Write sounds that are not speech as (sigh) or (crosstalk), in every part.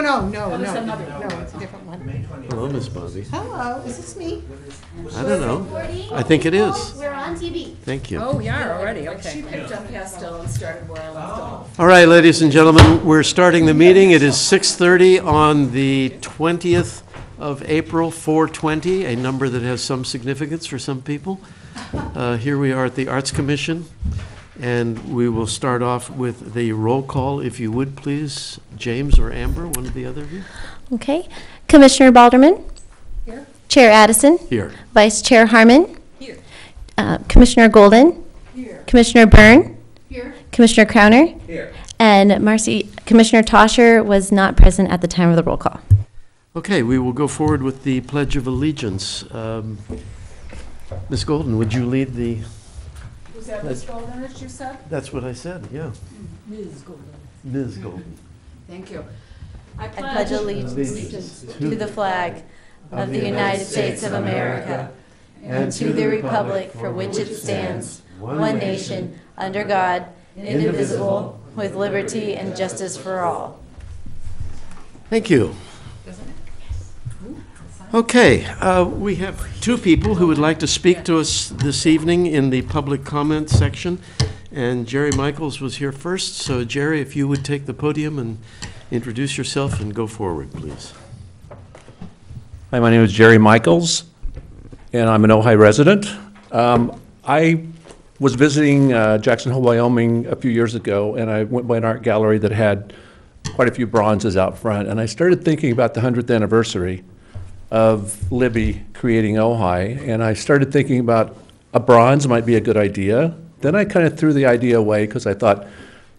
Oh, no, no, no, there's no, another no, it's a different one. Hello, Miss Bobby. Hello, is this me? I don't know. I think it is. We're on TV. Thank you. Oh, we are already, She okay. picked up pastel and started where I left off. All right, ladies and gentlemen, we're starting the meeting. It is 6:30 on the 20th of April, 420, a number that has some significance for some people. Uh, Here we are at the Arts Commission, and we will start off with the roll call, if you would, please. James or Amber, one of the other of you? Okay. Commissioner Balderman. Here. Chair Addison. Here. Vice Chair Harmon. Here. Uh, Commissioner Golden. Here. Commissioner Byrne. Here. Commissioner Crowner. Here. And Marcy, Commissioner Tosher was not present at the time of the roll call. Okay, we will go forward with the Pledge of Allegiance. Um, Ms. Golden, would you lead the, Was that Miss you said? that's what I said, yeah. Mm, Ms. Golden. Ms. Mm-hmm. Golden. Thank you. I I pledge allegiance to the flag of the United States of America and to the republic for which it stands, one nation, under God, indivisible, with liberty and justice for all. Thank you. Okay, uh, we have two people who would like to speak to us this evening in the public comment section. And Jerry Michaels was here first, so Jerry, if you would take the podium and introduce yourself and go forward, please. Hi, my name is Jerry Michaels, and I'm an Ojai resident. Um, I was visiting uh, Jackson Hole, Wyoming a few years ago, and I went by an art gallery that had quite a few bronzes out front, and I started thinking about the 100th anniversary of Libbey creating Ojai, and I started thinking about a bronze might be a good idea. Then I kind of threw the idea away because I thought,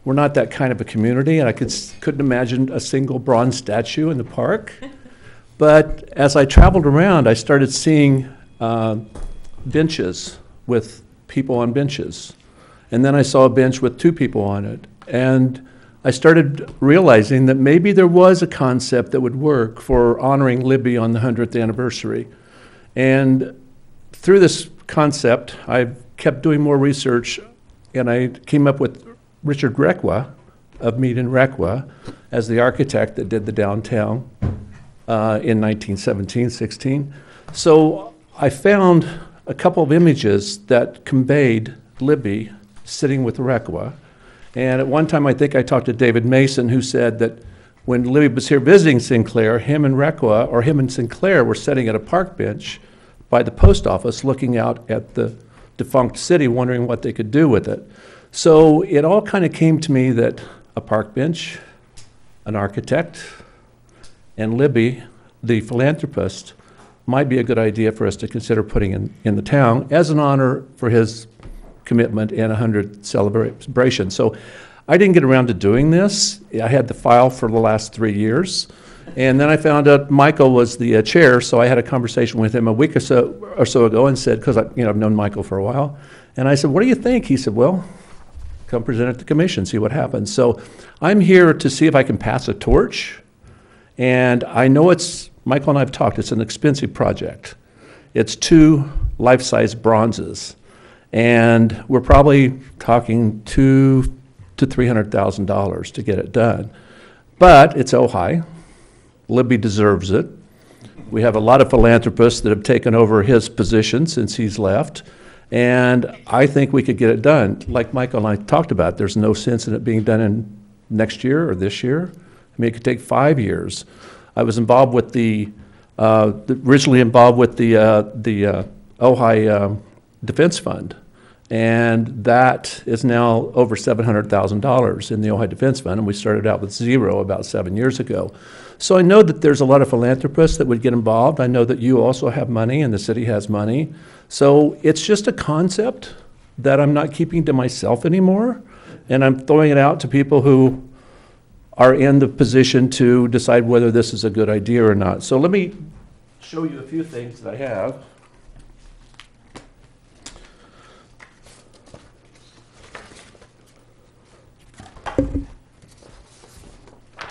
we're not that kind of a community, and I could, couldn't imagine a single bronze statue in the park. But as I traveled around, I started seeing uh, benches with people on benches. And then I saw a bench with two people on it. And I started realizing that maybe there was a concept that would work for honoring Libbey on the 100th anniversary. And through this concept, I kept doing more research, and I came up with Richard Requa of Mead and Requa as the architect that did the downtown uh, in 1917, 16. So I found a couple of images that conveyed Libbey sitting with Requa. And at one time, I think I talked to David Mason, who said that when Libbey was here visiting Sinclair, him and Requa, or him and Sinclair, were sitting at a park bench by the post office looking out at the defunct city, wondering what they could do with it. So it all kind of came to me that a park bench, an architect, and Libbey, the philanthropist, might be a good idea for us to consider putting in, in the town as an honor for his commitment and a 100 celebration. So I didn't get around to doing this. I had the file for the last three years. And then I found out Michael was the uh, chair, so I had a conversation with him a week or so, or so ago and said, because you know, I've known Michael for a while. And I said, what do you think? He said, well, come present at the commission, see what happens. So I'm here to see if I can pass a torch. And I know it's, Michael and I have talked, it's an expensive project. It's two life-size bronzes. And we're probably talking two to three hundred thousand dollars to get it done. But it's Ojai. Libbey deserves it. We have a lot of philanthropists that have taken over his position since he's left. And I think we could get it done. Like Michael and I talked about, there's no sense in it being done in next year or this year. I mean, it could take five years. I was involved with the, uh, originally involved with the, uh, the uh, Ojai um, Defense Fund. And that is now over $700,000 in the Ojai Defense Fund, and we started out with zero about seven years ago. So I know that there's a lot of philanthropists that would get involved. I know that you also have money and the city has money. So it's just a concept that I'm not keeping to myself anymore, and I'm throwing it out to people who are in the position to decide whether this is a good idea or not. So let me show you a few things that I have.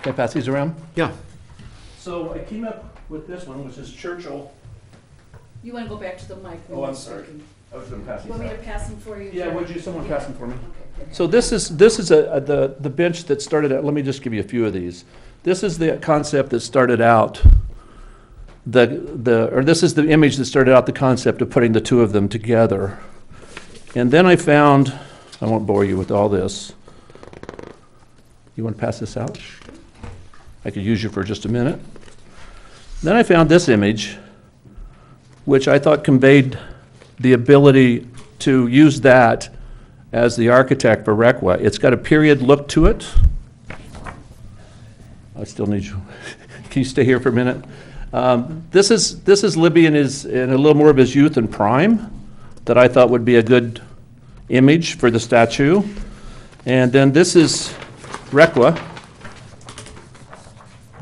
Can I pass these around? Yeah. So I came up with this one, which is Churchill. You want to go back to the mic? when Oh, I'm you're sorry. speaking. I was going to pass You want me to pass them for you? Yeah, Jerry? would you, someone pass them for me? Okay, good. So this is, this is a, a- the, the bench that started at, let me just give you a few of these. This is the concept that started out, the, the, or this is the image that started out the concept of putting the two of them together. And then I found, I won't bore you with all this. You want to pass this out? I could use you for just a minute. Then I found this image, which I thought conveyed the ability to use that as the architect for Requa. It's got a period look to it. I still need you. (laughs) Can you stay here for a minute? Um, This is, this is Libbey in his, in a little more of his youth and prime that I thought would be a good image for the statue. And then this is Requa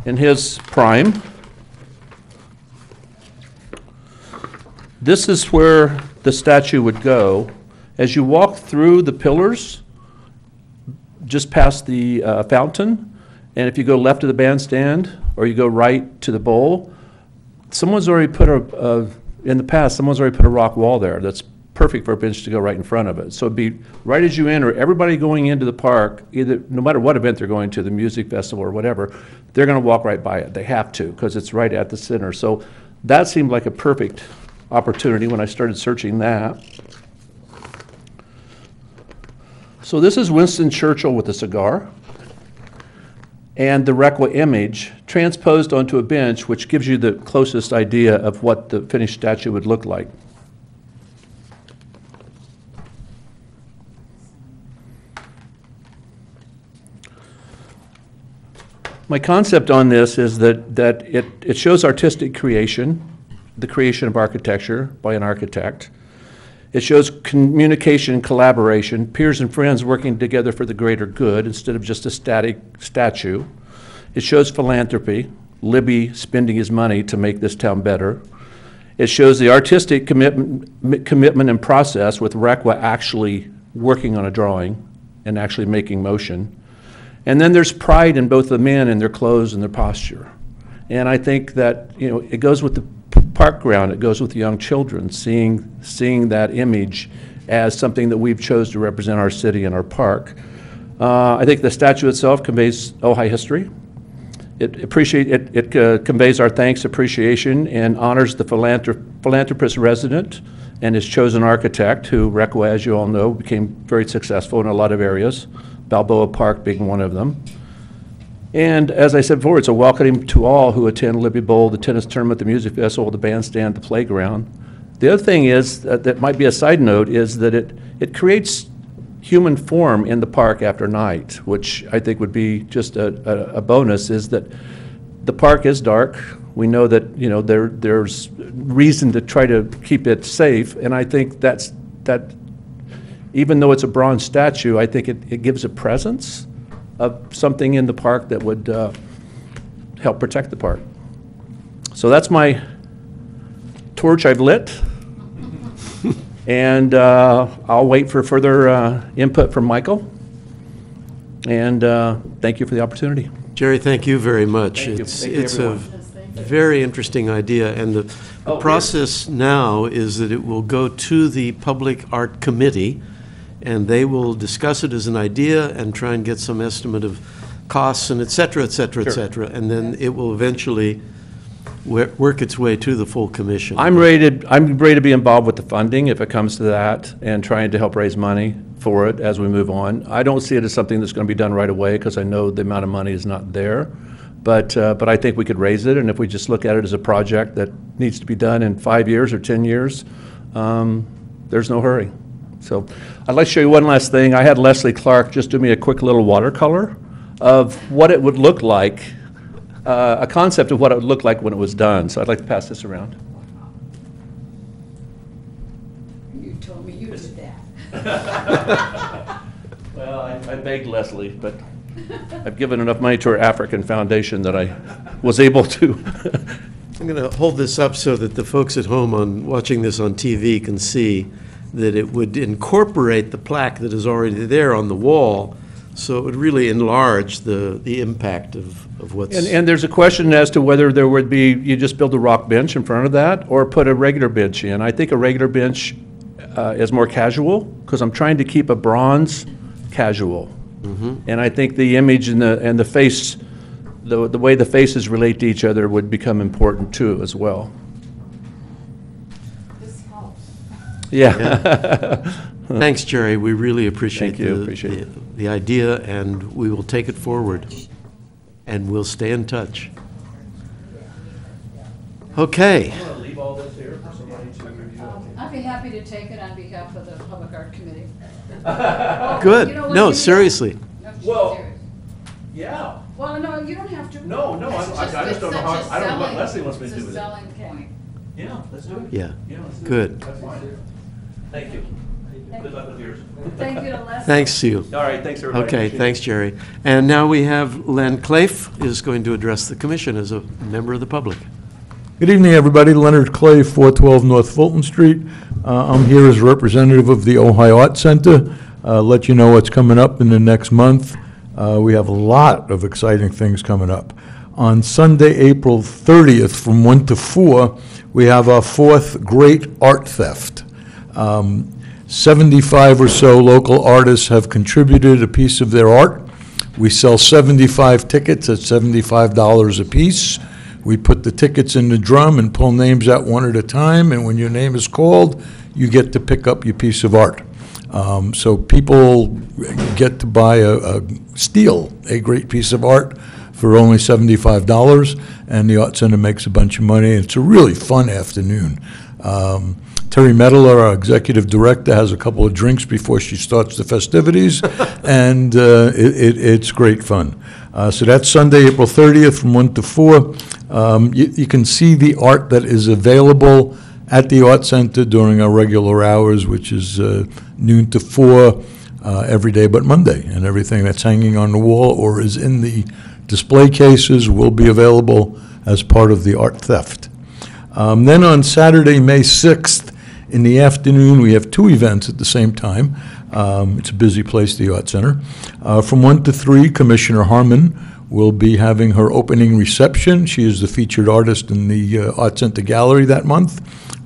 in his prime. This is where the statue would go. As you walk through the pillars, just past the uh, fountain, and if you go left of the bandstand, or you go right to the bowl, someone's already put a, a- in the past, someone's already put a rock wall there that's perfect for a bench to go right in front of it. So it'd be right as you enter, everybody going into the park, either, no matter what event they're going to, the music festival or whatever, they're gonna walk right by it. They have to, because it's right at the center. So that seemed like a perfect opportunity when I started searching that. So this is Winston Churchill with a cigar and the Requa image transposed onto a bench, which gives you the closest idea of what the finished statue would look like. My concept on this is that, that it, it shows artistic creation, the creation of architecture by an architect. It shows communication and collaboration, peers and friends working together for the greater good instead of just a static statue. It shows philanthropy, Libbey spending his money to make this town better. It shows the artistic commitment, commitment and process with Requa actually working on a drawing and actually making motion. And then there's pride in both the men and their clothes and their posture. And I think that, you know, it goes with the park ground, it goes with the young children, seeing, seeing that image as something that we've chose to represent our city and our park. Uh, I think the statue itself conveys Ojai history. It appreciate, it, it uh, conveys our thanks, appreciation, and honors the philanthrop- philanthropist resident and his chosen architect, who as you all know, became very successful in a lot of areas, Balboa Park being one of them. And as I said before, it's a welcoming to all who attend Libbey Bowl, the tennis tournament, the music festival, the bandstand, the playground. The other thing is, that that might be a side note, is that it, it creates human form in the park after night, which I think would be just a, a- a bonus, is that the park is dark. We know that, you know, there, there's reason to try to keep it safe, and I think that's, that, even though it's a bronze statue, I think it, it gives a presence of something in the park that would uh, help protect the park. So that's my torch I've lit. (laughs) And uh, I'll wait for further uh, input from Michael. And uh, thank you for the opportunity. Jerry, thank you very much. Thank. It's, you, it's a very interesting idea, and the, the Oh, process now is that it will go to the Public Art Committee, and they will discuss it as an idea and try and get some estimate of costs and et cetera, et cetera, et Sure. cetera, and then it will eventually wo- work its way to the full commission. I'm ready to, I'm ready to be involved with the funding if it comes to that and trying to help raise money for it as we move on. I don't see it as something that's going to be done right away because I know the amount of money is not there. But, uh, but I think we could raise it, and if we just look at it as a project that needs to be done in five years or 10 years, um, there's no hurry. So I'd like to show you one last thing. I had Leslie Clark just do me a quick little watercolor of what it would look like, uh, a concept of what it would look like when it was done. So I'd like to pass this around. You told me you did that. (laughs) Well, I I begged Leslie, but I've given enough money to our African Foundation that I was able to. (laughs) I'm going to hold this up so that the folks at home on, watching this on TV can see that it would incorporate the plaque that is already there on the wall, so it would really enlarge the, the impact of, of what's. And, and there's a question as to whether there would be, you just build a rock bench in front of that, or put a regular bench in. I think a regular bench uh, is more casual, because I'm trying to keep a bronze casual. And I think the image and the, and the face, the, the way the faces relate to each other would become important too, as well. This helps. Yeah. (laughs) Thanks, Jerry. We really appreciate Thank you, the- appreciate the- the idea, and we will take it forward, and we'll stay in touch. Okay. Leave all this here for somebody to review. I'd be happy to take it on behalf of the Public Art Committee. (laughs) Good. You know what, No, you- seriously. No, she's Well- serious. Yeah. Well, no, you don't have to. No, no, I- It's I- I just don't know such how- I don't know what Leslie wants me to do It's with a it. selling point. Yeah, let's do it. Yeah. Yeah, let's do it. Good. That's fine. Thank you. Good luck with yours. Thank you to Leslie. Thanks to you. All right, thanks, everybody. Okay, Appreciate it. thanks, Jerry. And now we have Len Claife is going to address the commission as a member of the public. Good evening, everybody. Leonard Clay, 412 North Fulton Street. Uh, I'm here as a representative of the Ojai Art Center. Uh, Let you know what's coming up in the next month. Uh, We have a lot of exciting things coming up. On Sunday, April 30th, from 1 to 4, we have our fourth Great Art Theft. Um, 75 or so local artists have contributed a piece of their art. We sell 75 tickets at $75 a piece. We put the tickets in the drum and pull names out one at a time, and when your name is called, you get to pick up your piece of art. Um, So people get to buy a, a, steal a great piece of art for only $75, and the Art Center makes a bunch of money. It's a really fun afternoon. Um, Terry Mettler, our executive director, has a couple of drinks before she starts the festivities, (laughs) and uh, it, it, it's great fun. Uh, so that's Sunday, April 30th, from 1 to 4. Um, you, you can see the art that is available at the Art Center during our regular hours, which is uh, noon to 4 uh, every day but Monday, and everything that's hanging on the wall or is in the display cases will be available as part of the art theft. Um, Then on Saturday, May 6th, in the afternoon, we have two events at the same time. Um, It's a busy place, the Art Center. Uh, From 1 to 3, Commissioner Harmon will be having her opening reception. She is the featured artist in the uh, Art Center Gallery that month.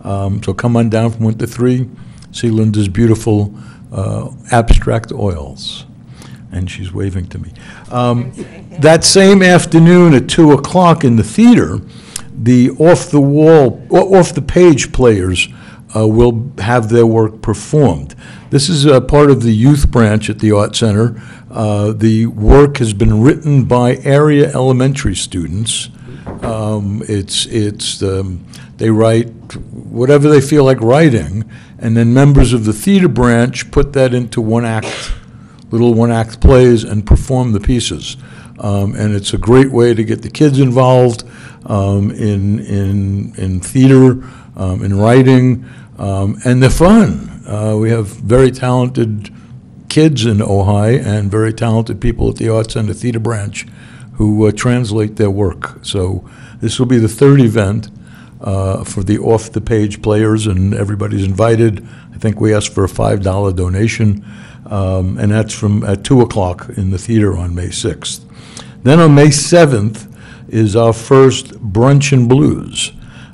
Um, So come on down from 1 to 3, see Linda's beautiful uh, abstract oils. And she's waving to me. Um, That same afternoon at 2 o'clock in the theater, the off-the-wall, off-the-page players uh, will have their work performed. This is a part of the youth branch at the Art Center. Uh, The work has been written by area elementary students. Um, It's, it's, um, they write whatever they feel like writing, and then members of the theater branch put that into one-act little one-act plays and perform the pieces. Um, and it's a great way to get the kids involved um, in, in, in theater, um, in writing, um, and they're fun. Uh, we have very talented kids in Ojai and very talented people at the Arts Center Theater Branch who uh, translate their work. So this will be the third event uh, for the off-the-page players, and everybody's invited. I think we asked for a $5 donation, um, and that's from, at 2 o'clock in the theater on May 6th. Then on May 7th is our first Brunch and Blues.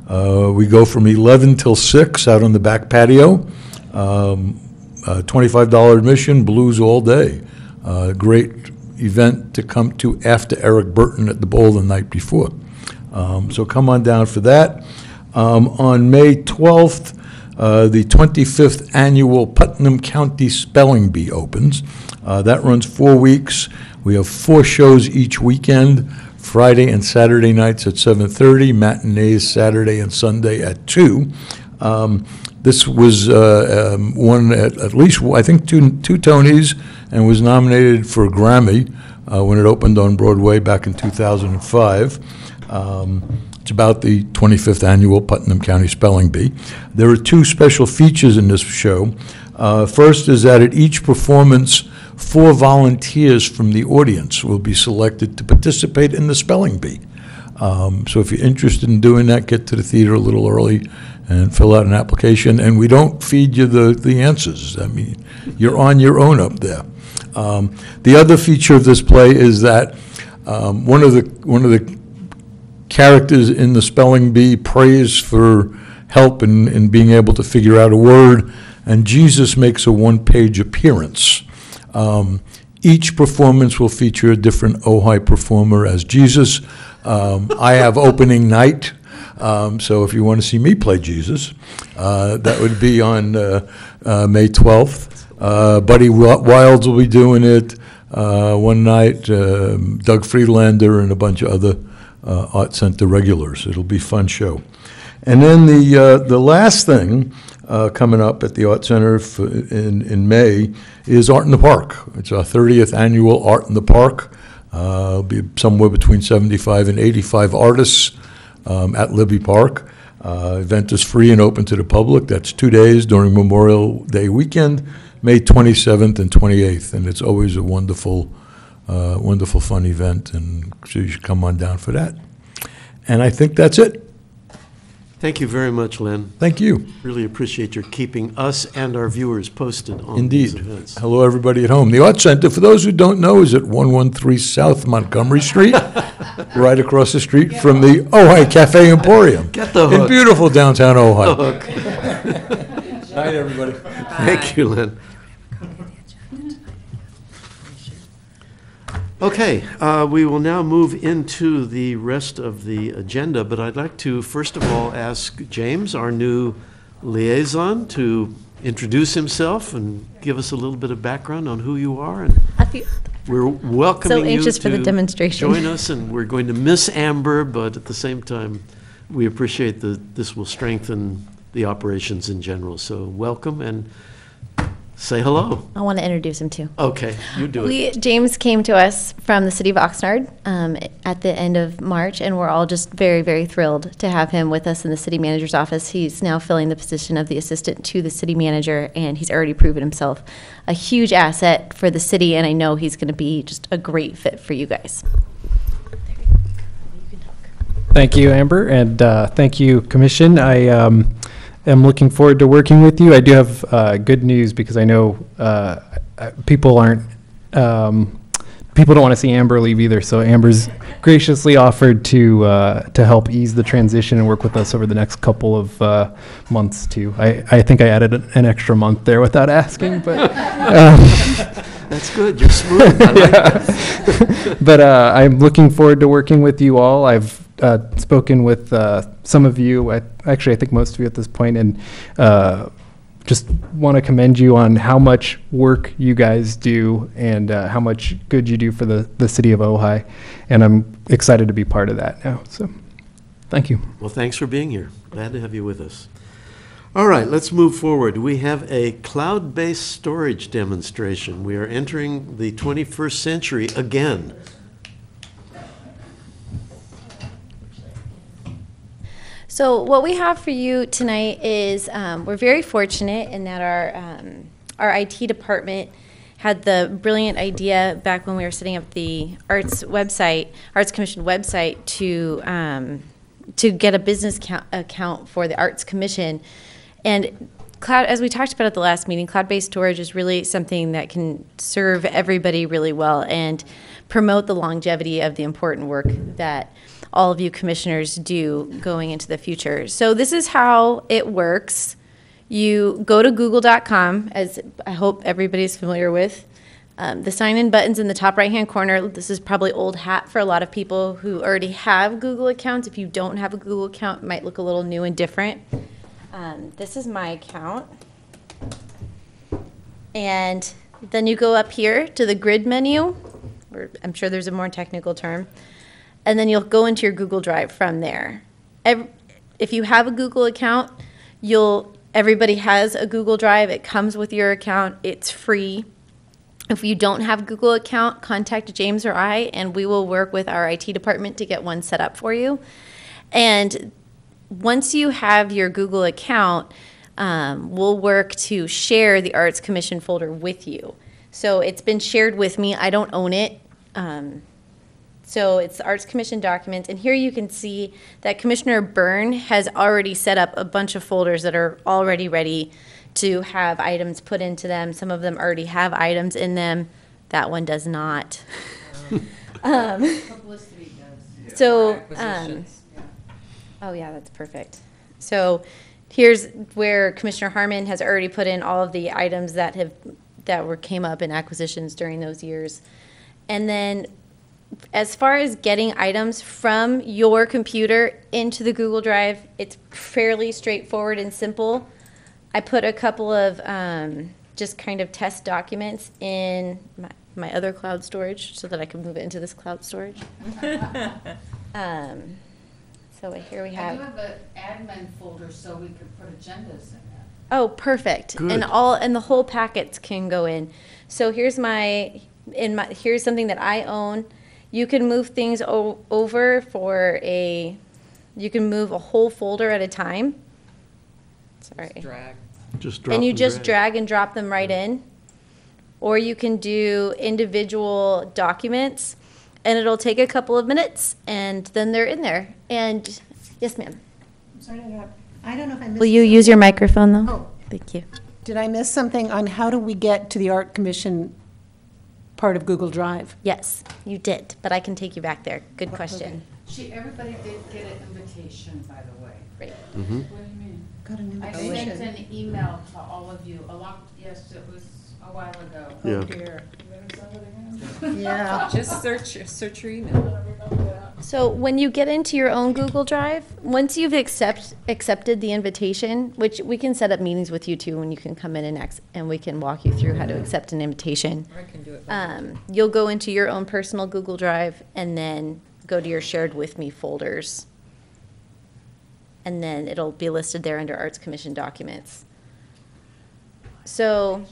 Uh, We go from 11 till 6 out on the back patio. Um, uh, $25 admission, blues all day. Uh, Great event to come to after Eric Burdon at the Bowl the night before. Um, So come on down for that. Um, On May 12th, uh, the 25th Annual Putnam County Spelling Bee opens. Uh, That runs four weeks. We have four shows each weekend, Friday and Saturday nights at 7:30, matinees Saturday and Sunday at 2. Um, This was uh, um, won at at least, I think, two two Tonys, and was nominated for a Grammy uh, when it opened on Broadway back in 2005. Um, It's about the 25th Annual Putnam County Spelling Bee. There are two special features in this show. Uh, First is that at each performance, four volunteers from the audience will be selected to participate in the spelling bee. Um, So if you're interested in doing that, get to the theater a little early and fill out an application, and we don't feed you the, the answers. I mean, you're on your own up there. Um, The other feature of this play is that um, one of the, one of the characters in the spelling bee prays for help in, in being able to figure out a word, and Jesus makes a one-page appearance. Um, Each performance will feature a different Ojai performer as Jesus. Um, I have (laughs) opening night, um, so if you want to see me play Jesus, uh, that would be on uh, uh, May 12th. Uh, Buddy Wilds will be doing it uh, one night, um, Doug Friedlander and a bunch of other uh, Art Center regulars. It'll be a fun show. And then the, uh, the last thing uh, coming up at the Art Center in, in May is Art in the Park. It's our 30th annual Art in the Park. Uh, It'll be somewhere between 75 and 85 artists um, at Libbey Park. Uh, Event is free and open to the public. That's two days during Memorial Day weekend, May 27th and 28th. And it's always a wonderful, uh, wonderful, fun event, and so you should come on down for that. And I think that's it. Thank you very much, Len. Thank you. Really appreciate your keeping us and our viewers posted on Indeed. these events. Hello, everybody at home. The Art Center, for those who don't know, is at 113 South Montgomery Street, (laughs) right across the street from the Ojai Cafe Emporium. Get the hook. In hook. beautiful downtown Ojai. (laughs) Hook. Night, everybody. Thank you, Len. Okay, uh, we will now move into the rest of the agenda, but I'd like to, first of all, ask James, our new liaison, to introduce himself and give us a little bit of background on who you are. And we're welcoming you anxious for the to demonstration. Join us, and we're going to miss Amber, but at the same time, we appreciate that this will strengthen the operations in general. So welcome and say hello. I want to introduce him too. Okay, you do it. James came to us from the city of Oxnard um, at the end of March, and we're all just very, very thrilled to have him with us in the city manager's office. He's now filling the position of the assistant to the city manager, and he's already proven himself a huge asset for the city, and I know he's going to be just a great fit for you guys. Thank you, Amber, and uh, thank you, Commission. I um, am looking forward to working with you. I do have uh, good news because I know uh, uh, people aren't, um, people don't want to see Amber leave either. So Amber's graciously offered to uh, to help ease the transition and work with us over the next couple of uh, months too. I, I think I added an extra month there without asking, but. (laughs) um, That's good, you're smooth. I like (laughs) that. but uh, I'm looking forward to working with you all. I've uh, spoken with uh, some of you, I, actually, I think most of you at this point, and uh, just want to commend you on how much work you guys do and uh, how much good you do for the, the city of Ojai. And I'm excited to be part of that now. So, thank you. Well, thanks for being here. Glad to have you with us. All right, let's move forward. We have a cloud-based storage demonstration. We are entering the 21st century again. So what we have for you tonight is um, we're very fortunate in that our um, our IT department had the brilliant idea back when we were setting up the arts website, Arts Commission website, to um, to get a business count, account for the Arts Commission, and cloud as we talked about at the last meeting, cloud-based storage is really something that can serve everybody really well and promote the longevity of the important work that all of you commissioners do going into the future. So this is how it works. You go to google.com, as I hope everybody's familiar with. Um, the sign in button's in the top right hand corner. This is probably old hat for a lot of people who already have Google accounts. If you don't have a Google account, it might look a little new and different. Um, this is my account. And then you go up here to the grid menu, or I'm sure there's a more technical term, and then you'll go into your Google Drive from there. Ev- If you have a Google account, you'll, everybody has a Google Drive. It comes with your account. It's free. If you don't have a Google account, contact James or I, and we will work with our IT department to get one set up for you. And once you have your Google account, um, we'll work to share the Arts Commission folder with you. So it's been shared with me. I don't own it. Um, so it's the Arts Commission documents, and here you can see that Commissioner Byrne has already set up a bunch of folders that are already ready to have items put into them. Some of them already have items in them. That one does not. (laughs) um, so, um, oh yeah, that's perfect. So here's where Commissioner Harmon has already put in all of the items that have that were, came up in acquisitions during those years. And then as far as getting items from your computer into the Google Drive, it's fairly straightforward and simple. I put a couple of um, just kind of test documents in my, my other cloud storage so that I can move it into this cloud storage. (laughs) um, so here we I do have. have an admin folder so we can put agendas in that. Oh, perfect. Good. And all and the whole packets can go in. So here's my in my here's something that I own. You can move things o- over for a you can move a whole folder at a time. Sorry. Drag. Just drop And you and just drag and drop them right in. Or you can do individual documents and it'll take a couple of minutes and then they're in there. And yes, ma'am. I'm sorry to interrupt. I don't know if I missed. Will you use your microphone though? Oh. Thank you. Did I miss something on how do we get to the Art Commission part of Google Drive? Yes, you did, but I can take you back there. Good question. She, everybody did get an invitation, by the way. Great. Mm-hmm. What do you mean? Got an I invitation. sent an email to all of you, a lot, yes, it was a while ago. Yeah. dear. You better send it again. Yeah. (laughs) Just search, search your email. So when you get into your own Google Drive, once you've accept, accepted the invitation, which we can set up meetings with you too, when you can come in and ex, and we can walk you through how to accept an invitation. I can do it. by- Um, you'll go into your own personal Google Drive and then go to your shared with me folders. And then it'll be listed there under Arts Commission documents. So,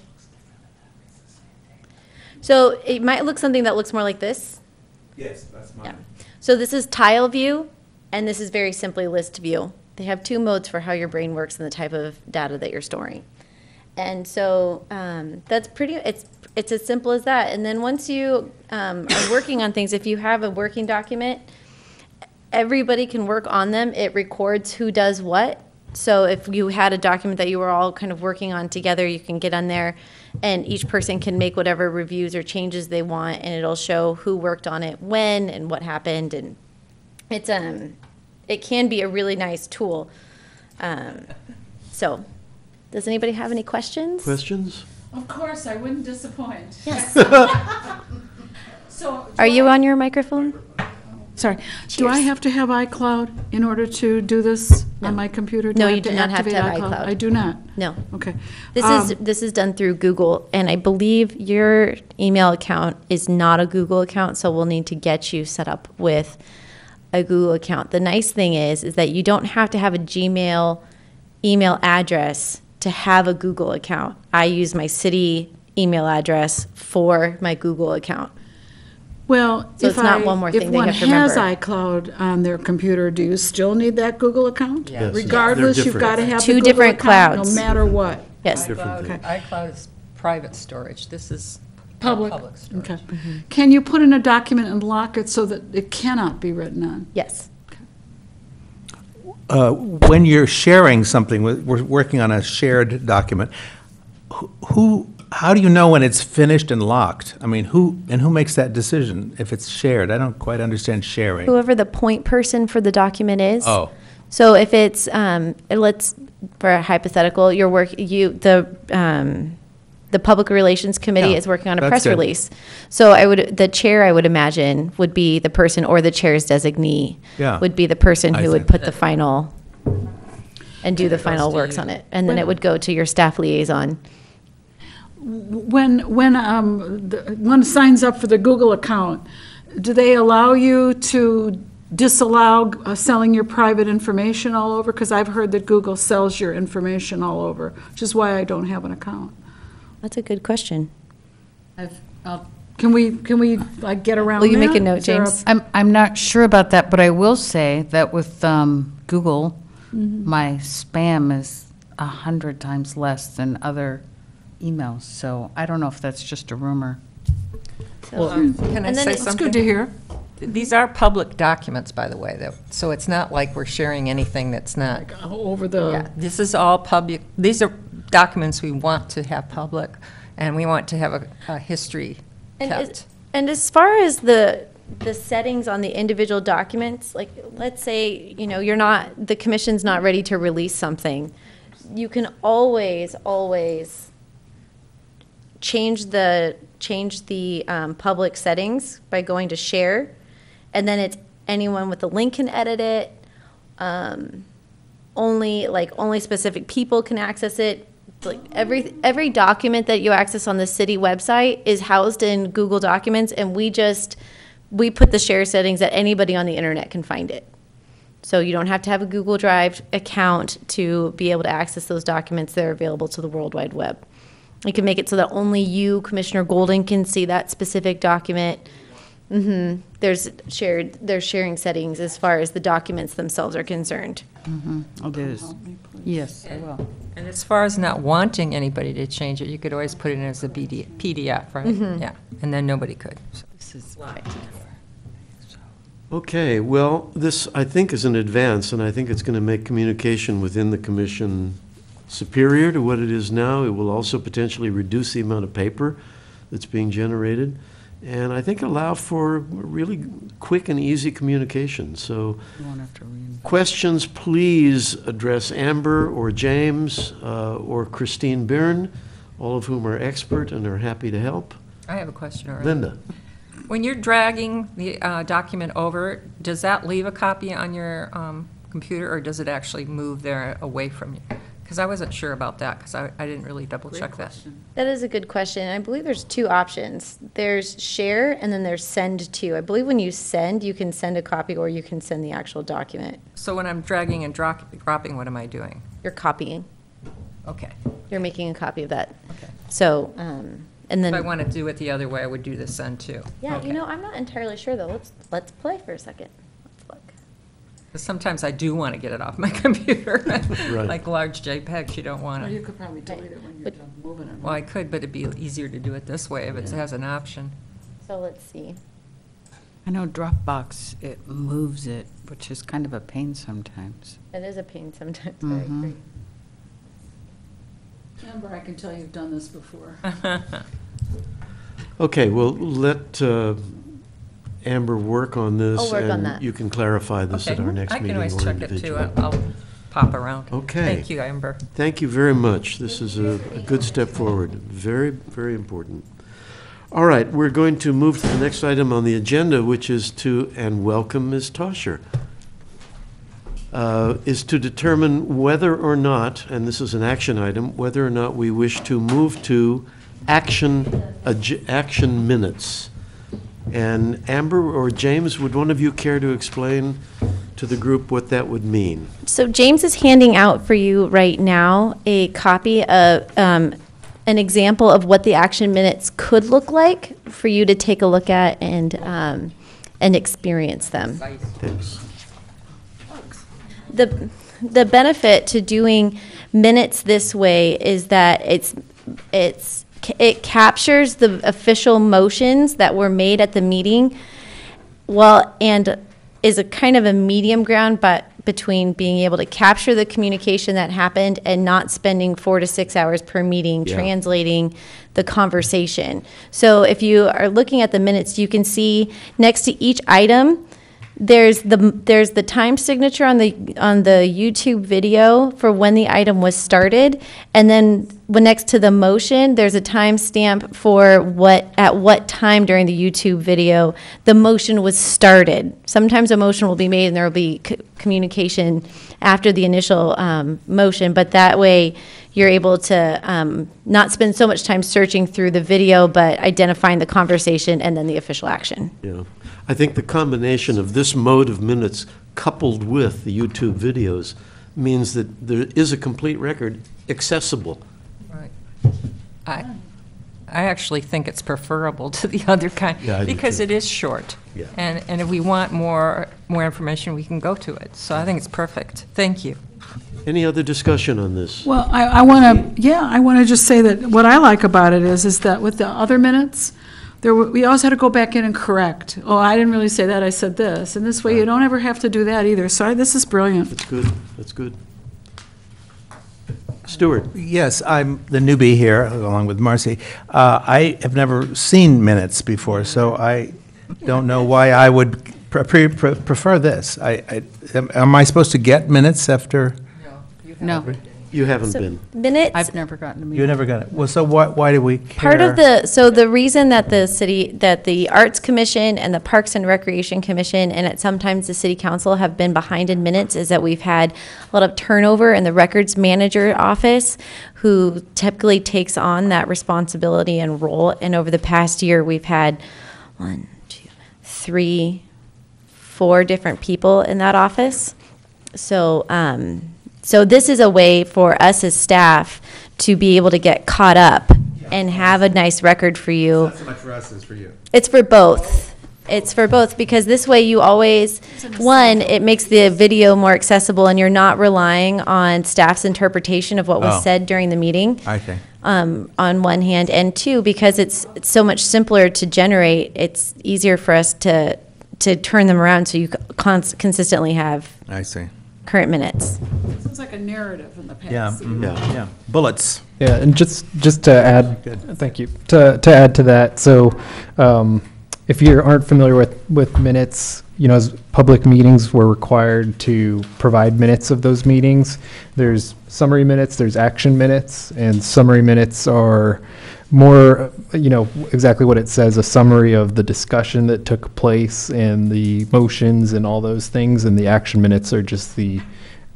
so it might look something that looks more like this. Yes, that's Yeah. mine. So this is tile view, and this is very simply list view. They have two modes for how your brain works and the type of data that you're storing. And so um, that's pretty. It's it's as simple as that. And then once you um, are working on things, if you have a working document, everybody can work on them. It records who does what. So if you had a document that you were all kind of working on together, you can get on there and each person can make whatever reviews or changes they want and it'll show who worked on it when and what happened and it's um it can be a really nice tool. Um, so does anybody have any questions? Questions? Of course, I wouldn't disappoint. Yes. (laughs) So. Are you on your microphone? Sorry, do I Cheers. have to have iCloud in order to do this on my computer? No, you do not have to activate have iCloud. I do not? No. Okay. This Um, is this is done through Google, and I believe your email account is not a Google account, so we'll need to get you set up with a Google account. The nice thing is, is that you don't have to have a Gmail email address to have a Google account. I use my city email address for my Google account. Well, So if it's not I, one more thing if they one have to has remember. iCloud on their computer, do you still need that Google account? Yes. Regardless, They're you've got to different. have the Two Google different account, clouds. no matter what. Yes. Different iCloud, thing. iCloud is private storage. This is Public. public storage. Okay. Can you put in a document and lock it so that it cannot be written on? Yes. Uh, When you're sharing something, with- we're working on a shared document, who- who, how do you know when it's finished and locked? I mean, who, and who makes that decision if it's shared? I don't quite understand sharing. Whoever the point person for the document is. Oh. So if it's, um, let's, for a hypothetical, your work, you, the, um, the Public Relations Committee Yeah, is working on a that's press good. release. So I would, the chair, I would imagine, would be the person, or the chair's designee. Yeah. Would be the person I who would see. put the final, and do the final works on it. And then it would go to your staff liaison. When, when um, the- one signs up for the Google account, do they allow you to disallow uh, selling your private information all over? Because I've heard that Google sells your information all over, which is why I don't have an account. That's a good question. I've, I'll Can we, can we like get around Will you make a note, Is there James? I'm, I'm not sure about that, but I will say that with um, Google, Mm-hmm. my spam is a hundred times less than other emails, so I don't know if that's just a rumor. So- Um, Can I And then say it's That's something? good to hear. These are public documents, by the way, though, so it's not like we're sharing anything that's not. Over the, Yeah, this is all public, these are documents we want to have public, and we want to have a, a history And is- kept. And as far as the, the settings on the individual documents, like, let's say, you know, you're not, the commission's not ready to release something, you can always, always change the, change the um, public settings by going to share, and then it's anyone with the link can edit it. Um, only, like, only specific people can access it. Like, every, every document that you access on the city website is housed in Google Documents, and we just, we put the share settings that anybody on the internet can find it. So you don't have to have a Google Drive account to be able to access those documents. They're available to the World Wide Web. You can make it so that only you, Commissioner Golden, can see that specific document. hmm There's shared, there's sharing settings as far as the documents themselves are concerned. It is. Yes, I will. And as far as not wanting anybody to change it, you could always put it in as a BD PDF, right? Yeah, and then nobody could. So- This is Okay, well, this, I think, is an advance, and I think it's going to make communication within the commission superior to what it is now. It will also potentially reduce the amount of paper that's being generated, and I think allow for really quick and easy communication. So You won't have to read. questions, please address Amber or James uh, or Christine Byrne, all of whom are expert and are happy to help. I have a question already. Linda? When you're dragging the uh, document over, does that leave a copy on your um, computer, or does it actually move there away from you? Because I wasn't sure about that, because I I didn't really double check that. That is a good question. I believe there's two options. There's share and then there's send to. I believe when you send, you can send a copy or you can send the actual document. So when I'm dragging and drop- dropping, what am I doing? You're copying. Okay. You're making a copy of that. Okay. So, um, and then. If I want to do it the other way, I would do the send to. Yeah, Okay. you know, I'm not entirely sure though. Let's, let's play for a second. Let's look. 'Cause Sometimes I do want to get it off my (laughs) computer. Right. Like large JPEGs, you don't want Or you to. could probably delete it when you're But- done moving it. Well, I could, but it'd be easier to do it this way if it has an option. So let's see. I know Dropbox, it moves it, which is kind of a pain sometimes. It is a pain sometimes, I Mhm. agree. Amber, I can tell you've done this before. (laughs) Okay, well, let uh, Amber work on this. I'll work on and that. you can clarify this at Okay. our next I can meeting always or check it too. I'll I'll pop around. Okay. Thank you, Amber. Thank you very much. This is a a good step forward. Very, very important. All right, we're going to move to the next item on the agenda, which is to, and welcome Ms. Tosher, uh, is to determine whether or not, and this is an action item, whether or not we wish to move to action, ag- action minutes. And Amber or James, would one of you care to explain to the group what that would mean? So James is handing out for you right now a copy of, um, an example of what the action minutes could look like for you to take a look at and, um, and experience them. Thanks. The, the benefit to doing minutes this way is that it's, it's, it captures the official motions that were made at the meeting, well, and is a kind of a medium ground, but between being able to capture the communication that happened and not spending four to six hours per meeting Yeah. translating the conversation. So if you are looking at the minutes, you can see next to each item, there's the, there's the time signature on the, on the YouTube video for when the item was started. And then when next to the motion, there's a timestamp for what, at what time during the YouTube video the motion was started. Sometimes a motion will be made and there will be c- communication after the initial um, motion, but that way you're able to um, not spend so much time searching through the video, but identifying the conversation and then the official action. Yeah, I think the combination of this mode of minutes coupled with the YouTube videos means that there is a complete record accessible. Right. I, I actually think it's preferable (laughs) to the other kind, Yeah, I do because too. it is short. Yeah. And, and if we want more, more information, we can go to it. So I think it's perfect. Thank you. Any other discussion on this? Well, I, I want to, yeah, I want to just say that what I like about it is, is that with the other minutes, there, were- we always had to go back in and correct. Oh, I didn't really say that, I said this. And this way, you don't ever have to do that either. So I- this is brilliant. That's good, that's good. Stuart? Yes, I'm the newbie here, along with Marcy. Uh, I have never seen minutes before, so I don't know why I would pre- pre- pre- prefer this. I, I- am am I supposed to get minutes after? No. You haven't So been. Minutes. I've never gotten to meet. You never got it. Well, so why, why do we care? Part of the, so the reason that the city, that the Arts Commission and the Parks and Recreation Commission and at sometimes the City Council have been behind in minutes is that we've had a lot of turnover in the Records Manager Office, who typically takes on that responsibility and role. And over the past year, we've had one, two, three, four different people in that office. So, um, so this is a way for us as staff to be able to get caught up and have a nice record for you. so much for us as for you. It's for both. It's for both because this way you always, one, it makes the video more accessible and you're not relying on staff's interpretation of what Oh. was said during the meeting. I see. Um, on one hand, and two, because it's, it's so much simpler to generate, it's easier for us to, to turn them around so you cons- consistently have I see. Current minutes. Sounds like a narrative in the past. Yeah, mhm, yeah. Bullets. Yeah, and just, just to add, Good. thank you, to, to add to that, so, um, if you aren't familiar with, with minutes, you know, as public meetings, we're required to provide minutes of those meetings. There's summary minutes, there's action minutes, and summary minutes are more, you know, exactly what it says, a summary of the discussion that took place and the motions and all those things, and the action minutes are just the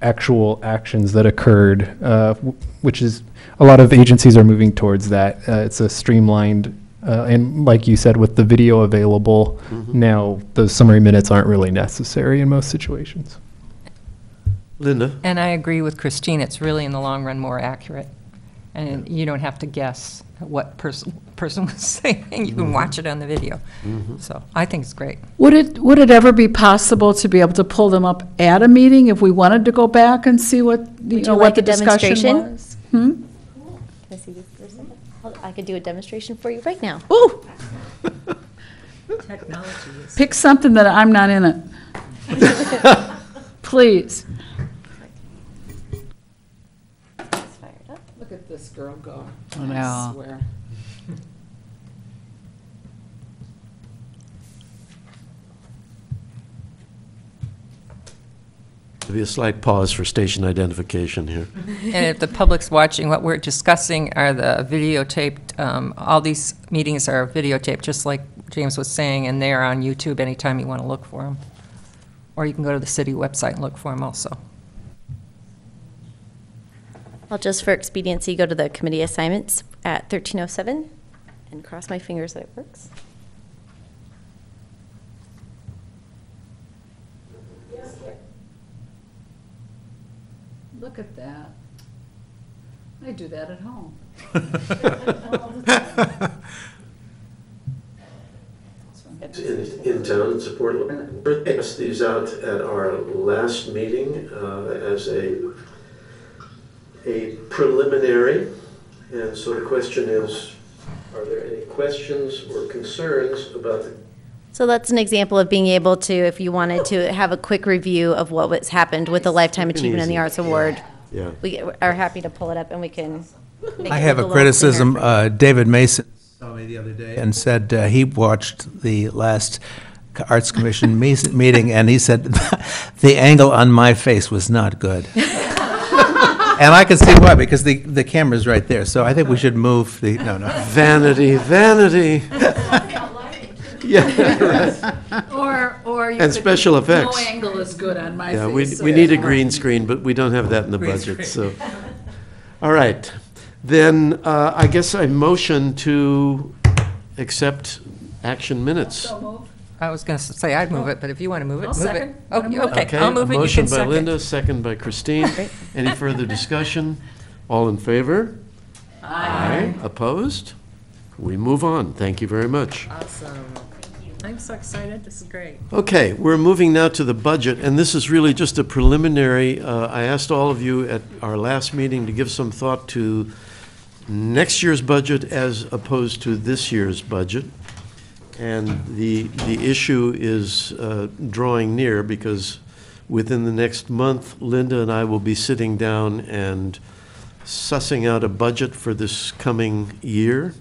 actual actions that occurred, uh, w- which is, a lot of agencies are moving towards that. Uh, It's a streamlined, uh, and like you said, with the video available, now those summary minutes aren't really necessary in most situations. Linda? And I agree with Christine, it's really in the long run more accurate. And you don't have to guess what person, person (laughs) was saying, you can watch it on the video. So I think it's great. Would it, would it ever be possible to be able to pull them up at a meeting if we wanted to go back and see what, you Would you know, like what the a discussion demonstration? was? Hmm? Can I see this for a second? I'll- I could do a demonstration for you right now. Ooh, Technology is. pick something that I'm not in it. (laughs) Please. Girl go. I know. swear. There'll be a slight pause for station identification here. (laughs) And if the public's watching, what we're discussing are the videotaped, um, all these meetings are videotaped, just like James was saying, and they're on YouTube anytime you want to look for them. Or you can go to the city website and look for them also. I'll just for expediency go to the committee assignments at 1307 and cross my fingers that it works. Look at that. I do that at home. (laughs) in, in town and support. I passed these out at our last meeting uh, as a, a preliminary. And so the question is, are there any questions or concerns about the So that's an example of being able to, if you wanted to have a quick review of what was happened with the Lifetime Achievement in the. Arts Award. Yeah. We are happy to pull it up and we can. make I it have look a little criticism. cleaner. Uh, David Mason saw me the other day and said uh, he watched the last Arts Commission mes- meeting, and he said, (laughs) "The angle on my face was not good." (laughs) And I can see why, because the, the camera's right there, so I think we should move the, no, no. (laughs) Vanity, vanity. (laughs) Yeah, Or, or you And could- special effects. No angle is good on my face. yeah, we, so we need a it's green fine. screen, but we don't have that in the budget, so. (laughs) All right, then, uh, I guess I motion to accept action minutes. I was going to say I'd move it, but if you want to move it, I'll move it. second. Oh, Wanna you- move it? okay, I'll move it, you Motion can by second. Linda, second by Christine. (laughs) Any further discussion? All in favor? Aye. Opposed? We move on. Thank you very much. Awesome. I'm so excited, this is great. Okay, we're moving now to the budget, and this is really just a preliminary. uh, I asked all of you at our last meeting to give some thought to next year's budget as opposed to this year's budget. And the, the issue is uh, drawing near because within the next month, Linda and I will be sitting down and sussing out a budget for this coming year.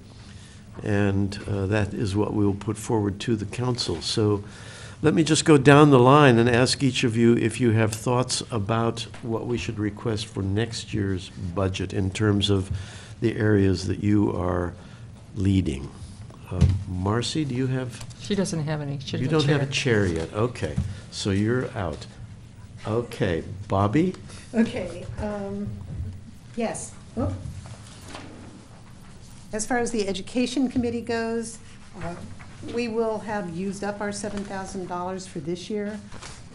And uh, that is what we will put forward to the council. So Let me just go down the line and ask each of you if you have thoughts about what we should request for next year's budget in terms of the areas that you are leading. Um, Marcy, do you have, She doesn't have any, she you doesn't don't have a chair. chair yet, okay, so you're out. Okay, Bobby? Okay, um, yes. Oh. As far as the Education Committee goes, uh, we will have used up our seven thousand dollars for this year,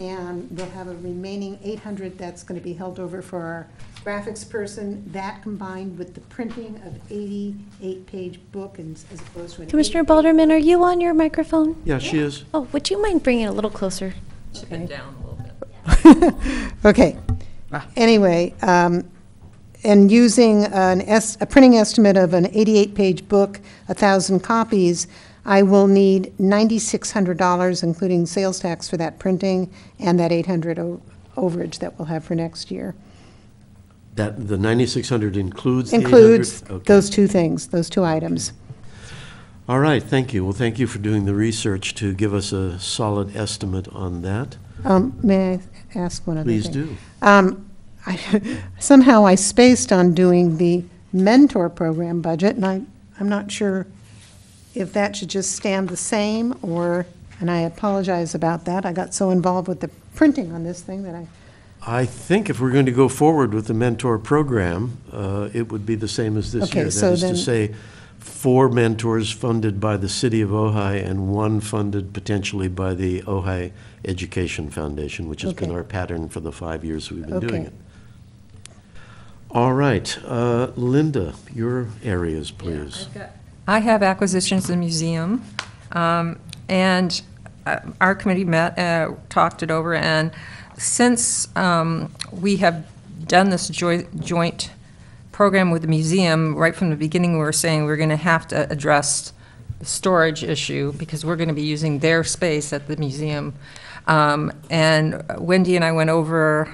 and we'll have a remaining eight hundred that's gonna be held over for our graphics person. That combined with the printing of eighty-eight page book and as opposed to an. Commissioner Balderman, are you on your microphone? Yeah, she is. Oh, would you mind bringing it a little closer? She's down a little bit. (laughs) Okay. Anyway, um, and using an es, a printing estimate of an 88-page book, a 1,000 copies, I will need $9,600, including sales tax for that printing and that 800 o- overage that we'll have for next year. That, the 9,600 includes the 800? Includes Okay. those two things, those two items. All right, thank you. Well, thank you for doing the research to give us a solid estimate on that. Um, May I ask one other thing? Please do. Um, (laughs) I- Somehow I spaced on doing the mentor program budget, and I, I'm not sure if that should just stand the same, or, and I apologize about that. I got so involved with the printing on this thing that I, I think if we're going to go forward with the mentor program, uh, it would be the same as this Okay, year. so That is to say, four mentors funded by the city of Ojai and one funded potentially by the Ojai Education Foundation, which has been Okay. our pattern for the five years we've been doing Okay. it. All right, uh, Linda, your areas, please. I have acquisitions in the museum, um, and uh, our committee met, uh, talked it over, and since um, we have done this joi- joint program with the museum, right from the beginning, we were saying we're going to have to address the storage issue, because we're going to be using their space at the museum. Um, And Wendy and I went over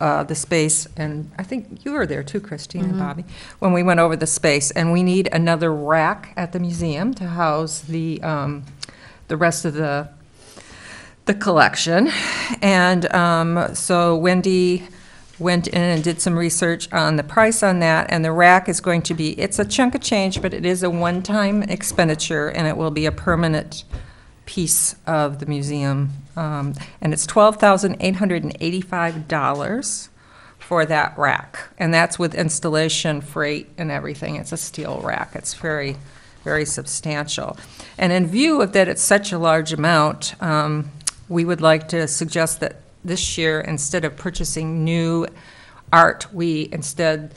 uh, the space, and I think you were there too, Christine and Bobby, when we went over the space, and we need another rack at the museum to house the, um, the rest of the, the collection. And um, so Wendy went in and did some research on the price on that, and the rack is going to be, it's a chunk of change, but it is a one-time expenditure, and it will be a permanent piece of the museum. Um, And it's $12,885 for that rack. And that's with installation, freight, and everything. It's a steel rack. It's very, very substantial. And in view of that it's such a large amount, um, we would like to suggest that this year, instead of purchasing new art, we instead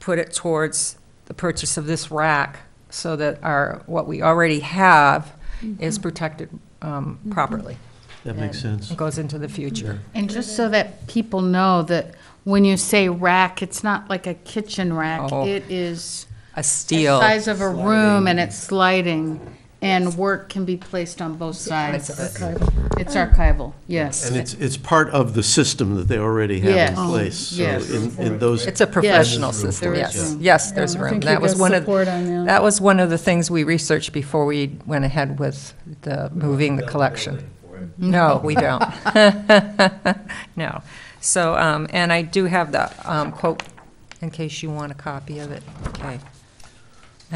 put it towards the purchase of this rack so that our, what we already have is protected um, properly. That makes and sense. Goes into the future. And just so that people know that when you say rack, it's not like a kitchen rack. Oh. It is A the steel. size of a room and it's sliding, and work can be placed on both sides. It's archival, yes. And it's, it's part of the system that they already have in Yes. place. So Yes. in, in those, It's a professional Yes. system, There is yes. room. Yes, there's Yeah, I room. think That you was get one of, support on that. that was one of the things we researched before we went ahead with the, moving the collection. No, we don't. (laughs) No. So, um, and I do have the um, quote, in case you want a copy of it. Okay.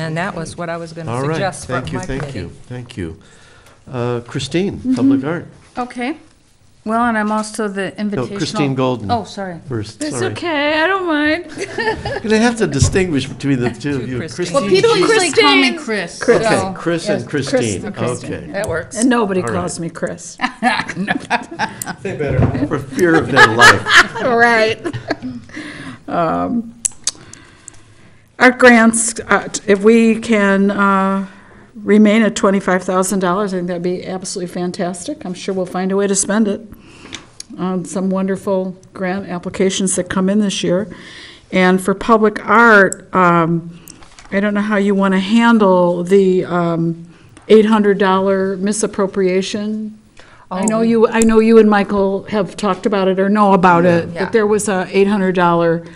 And that was what I was going to all right, suggest for my thank you, committee. thank you, thank you. Uh, Christine, Mm-hmm. Public Art, Okay. Well, and I'm also the no, invitational. Christine Golden. Oh, sorry. First, It's sorry. okay, I don't mind. (laughs) They have to distinguish between the two of you. Christines. Well, Christine people G- usually call me Christine. Chris. Okay, so- Chris and Yes, Chris Christine, and Christine. okay. That works. And nobody All calls right. me Chris. (laughs) Say better. For fear of their life. All (laughs) right. Um, Art grants, uh, t- if we can uh, remain at $25,000, I think that'd be absolutely fantastic. I'm sure we'll find a way to spend it on some wonderful grant applications that come in this year. And for public art, um, I don't know how you want to handle the um, $800 misappropriation. I know you, I know you and Michael have talked about it or know about it, Yeah. that there was a $800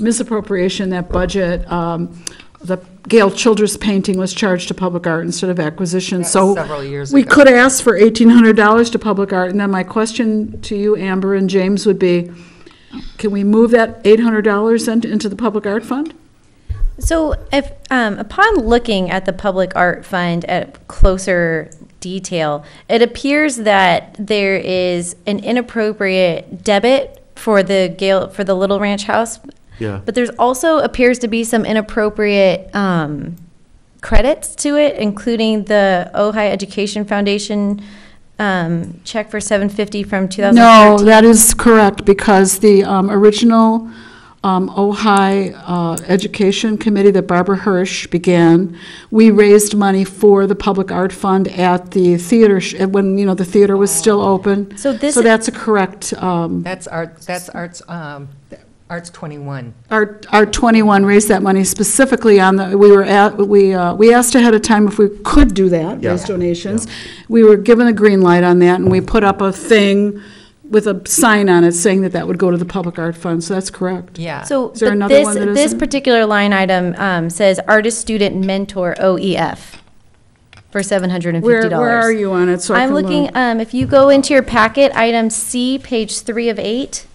misappropriation, that budget. um, The Gail Childress painting was charged to public art instead of acquisition, That was so. several years We ago. could ask for eighteen hundred dollars to public art, and then my question to you, Amber and James, would be, can we move that eight hundred dollars into, into the public art fund? So if, um, upon looking at the Public Art Fund at closer detail, it appears that there is an inappropriate debit for the Gale, for the Little Ranch House. Yeah. But there's also appears to be some inappropriate, um, credits to it, including the Ojai Education Foundation, um, check for seven fifty from two thousand No, that is correct, because the um, original um, Ojai uh, Education Committee that Barbara Hirsch began, we raised money for the Public Art Fund at the theater, sh- when, you know, the theater was still open. So this- So that's a correct, um, That's art, that's arts, um, Arts 21. Our, our 21 raised that money specifically on the, we were at, we, uh, we asked ahead of time if we could do that, raise Yeah. donations. We were given a green light on that, and we put up a thing with a sign on it saying that that would go to the Public Art Fund, so that's correct. Yeah. So Is there but another this, one that this isn't? particular line item um, says artist, student, mentor, OEF for seven hundred and Where, fifty where are dollars. you on it, so I I'm can looking, look? um, if you go into your packet, item C, page three of eight.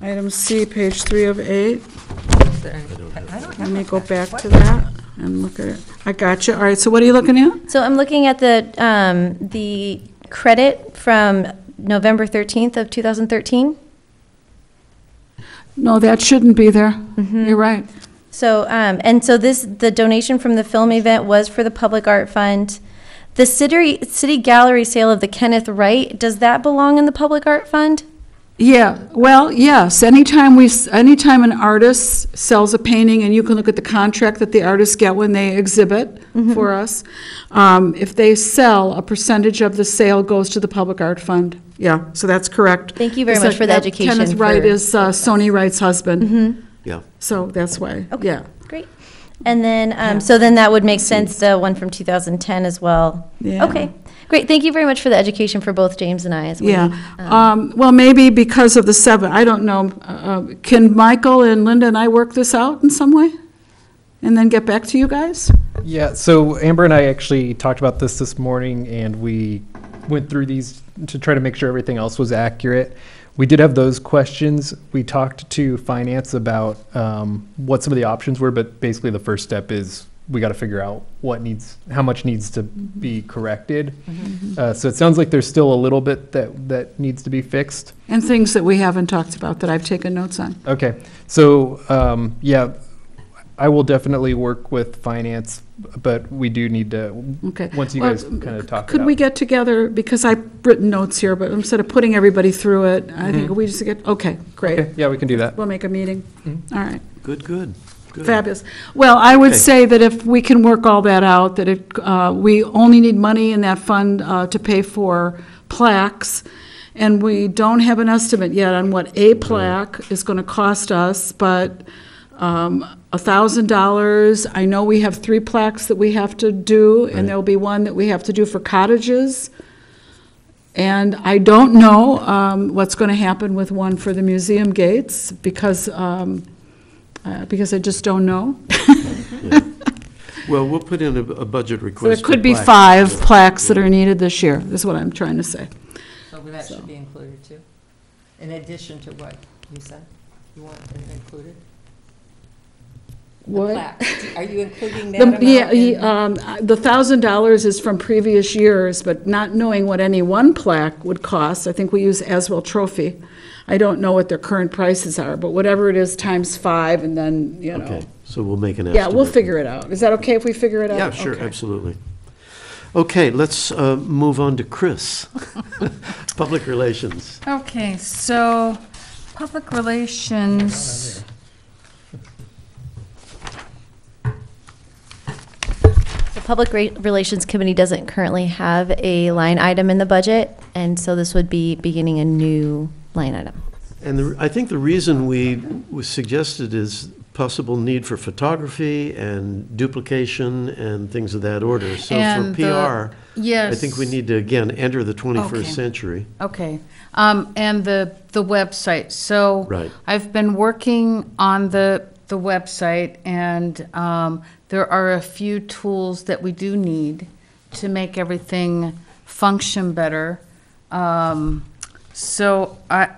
Item C, page three of eight. Is there- I don't Let me go back to that and look at it. I got you. All right, so what are you looking at? So I'm looking at the, um, the credit from November thirteenth of two thousand thirteen. No, that shouldn't be there. Mm-hmm. You're right. So, um, and so this, the donation from the film event was for the Public Art Fund. The city, city gallery sale of the Kenneth Wright, does that belong in the Public Art Fund? Yeah, well, yes, anytime we, s- anytime an artist sells a painting, and you can look at the contract that the artists get when they exhibit for us, um, if they sell, a percentage of the sale goes to the Public Art Fund. Yeah, so that's correct. Thank you very Because much for the that- education Kenneth Wright for- is uh, Sony Wright's husband, Yeah. so that's why, Okay. yeah. Great. And then, um, so then that would make sense, the one from 2010 as well. Yeah. Okay, great. Thank you very much for the education for both James and I as well. Yeah, um, well, maybe because of the seven, I don't know. Uh, uh, Can Michael and Linda and I work this out in some way? And then get back to you guys? Yeah, so Amber and I actually talked about this this morning, and we went through these to try to make sure everything else was accurate. We did have those questions. We talked to finance about um, what some of the options were, but basically the first step is we got to figure out what needs, how much needs to be corrected. Uh, so it sounds like there's still a little bit that that needs to be fixed. And things that we haven't talked about that I've taken notes on. Okay, so, um, yeah, I will definitely work with finance, but we do need to, Okay. once you Well, guys kind of talk it Could we out. get together, because I've written notes here, but instead of putting everybody through it, I think we just get, okay, great. Okay, yeah, we can do that. We'll make a meeting. All right. Good, good, good. Fabulous. Well, I would Okay. say that if we can work all that out, that it, uh, we only need money in that fund uh, to pay for plaques, and we don't have an estimate yet on what a plaque is going to cost us, but um, a thousand dollars, I know we have three plaques that we have to do, and there'll be one that we have to do for cottages. And I don't know um, what's going to happen with one for the museum gates, because, um, uh, because I just don't know. (laughs) Well, we'll put in a, a budget So request. there could be plaques. five plaques that are needed this year, is what I'm trying to say. So that should be included too, in addition to what you said? You want it included? The What? plaque. Are you including that The, amount? yeah, he, in- um, the thousand dollars is from previous years, but not knowing what any one plaque would cost, I think we use Aswell Trophy. I don't know what their current prices are, but whatever it is times five, and then, you know. Okay, so we'll make an estimate. Yeah, we'll figure it out. Is that okay if we figure it out? Yeah, sure, Okay. absolutely. Okay, let's uh, move on to Chris. (laughs) Public Relations. Okay, so, public relations, The Public Re- Relations Committee doesn't currently have a line item in the budget, and so this would be beginning a new line item. And the- I think the reason we was suggested is possible need for photography and duplication and things of that order. So for And the- PR, I yes. think we need to, again, enter the 21st Okay. century. Okay, um, and the, the website, so. Right. I've been working on the, the website, and, um, there are a few tools that we do need to make everything function better. Um, So I,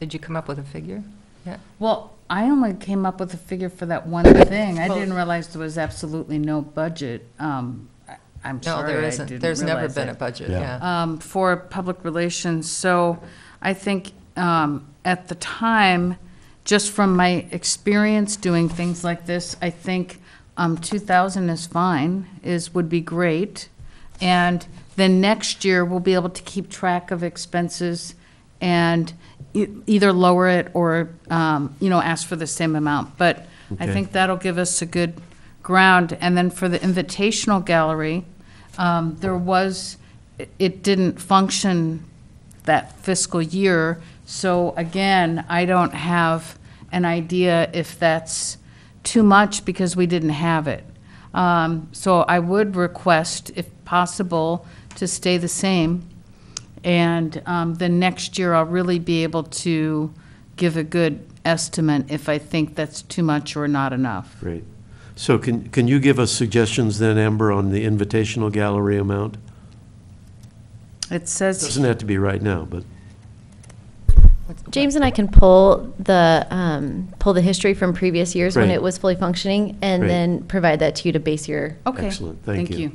Did you come up with a figure? Yeah. well, I only came up with a figure for that one thing. I didn't realize there was absolutely no budget. Um, I- I'm No, sorry, there I isn't. didn't There's never realize been it. a budget, Yeah. yeah. um, for public relations. So I think um, at the time, just from my experience doing things like this, I think um, 2,000 is fine, is, would be great. And then next year, we'll be able to keep track of expenses and e- either lower it or, um, you know, ask for the same amount. But I Okay. think that'll give us a good ground. And then for the invitational gallery, um, there was, it- it didn't function that fiscal year. So again, I don't have an idea if that's too much because we didn't have it. Um, So I would request, if possible, to stay the same. And um, then next year, I'll really be able to give a good estimate if I think that's too much or not enough. Great. So can, can you give us suggestions then, Amber, on the invitational gallery amount? It says, Doesn't have to be right now, but, James and I can pull the, um, pull the history from previous years when Great. it was fully functioning, and Great. then provide that to you to base your, okay. Excellent, thank you.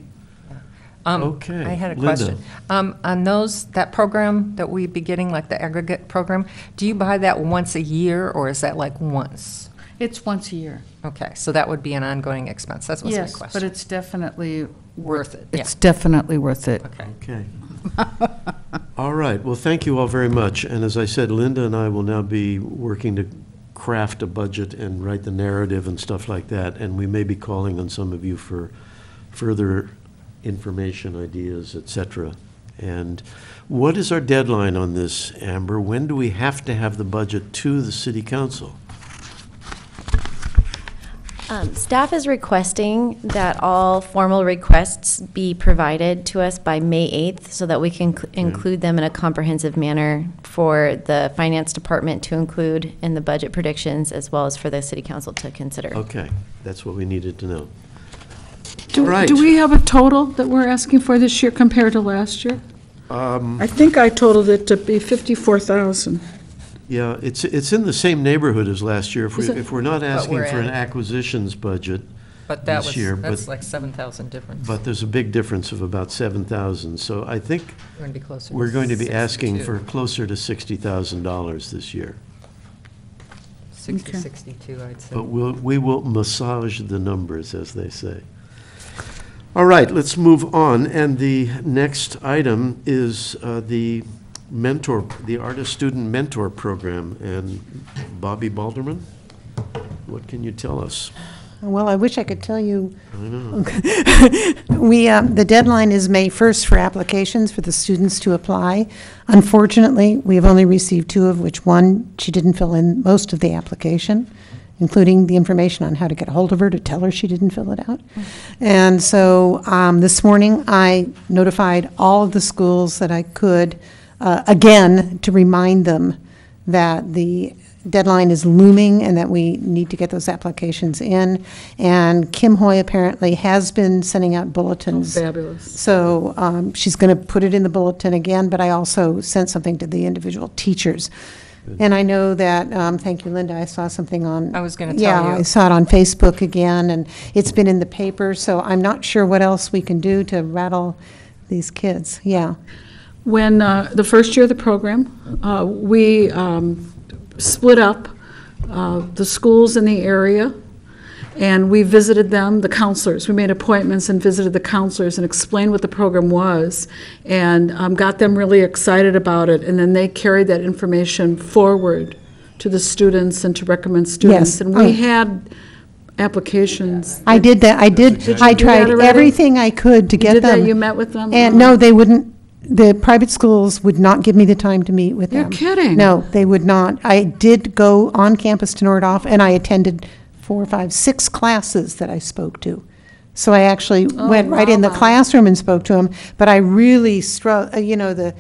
Um, Okay, I had a Linda. question. Um, On those, that program that we'd be getting, like the aggregate program, do you buy that once a year, or is that like once? It's once a year. Okay, so that would be an ongoing expense. That was my Yes, but question. it's definitely, Worth it, yeah. it's definitely worth it. Okay. okay. (laughs) All right, well, thank you all very much. And as I said, Linda and I will now be working to craft a budget and write the narrative and stuff like that. And we may be calling on some of you for further information, ideas, etc. And what is our deadline on this, Amber? When do we have to have the budget to the city council? Um, Staff is requesting that all formal requests be provided to us by May 8th so that we can cl- include them in a comprehensive manner for the finance department to include in the budget predictions as well as for the city council to consider. Okay, that's what we needed to know. Do- Right. Do we have a total that we're asking for this year compared to last year? Um, I think I totaled it to be 54,000. Yeah, it's, it's in the same neighborhood as last year. If we, Is it? if we're not asking we're for an at- acquisitions budget, But that this was, year, that's but- like 7,000 difference. but there's a big difference of about seven thousand. So I think We're going to be closer we're going to be asking for closer to sixty thousand dollars this year. 60, Okay. 62, I'd say. But we'll, we will massage the numbers, as they say. All right, let's move on. And the next item is uh, the mentor, the artist-student mentor program. And Bobby Balderman, what can you tell us? Well, I wish I could tell you I know. (laughs) We, uh, the deadline is May 1st for applications for the students to apply. Unfortunately, we have only received two, of which one, she didn't fill in most of the application, including the information on how to get a hold of her to tell her she didn't fill it out. And so um, this morning, I notified all of the schools that I could, uh, again, to remind them that the deadline is looming and that we need to get those applications in. And Kim Hoy apparently has been sending out bulletins. Fabulous. So um, she's going to put it in the bulletin again, but I also sent something to the individual teachers. And I know that, um, thank you, Linda, I saw something on. I was gonna tell Yeah, you. I saw it on Facebook again, and it's been in the paper, so I'm not sure what else we can do to rattle these kids, yeah. When, uh, the first year of the program, uh, we um, split up uh, the schools in the area, and we visited them, the counselors. We made appointments and visited the counselors and explained what the program was, and um, got them really excited about it, and then they carried that information forward to the students and to recommend students. Yes. And Oh. we had applications. I did that, I did, Did you I do that tried everything I could to You get did that? You met with them? And no, they wouldn't, the private schools would not give me the time to meet with You're them. kidding. No, they would not. I did go on campus to Nordhoff, and I attended four, five, six classes that I spoke to. So I actually Oh, went right in the wow. classroom and spoke to them, but I really struck, you know, the,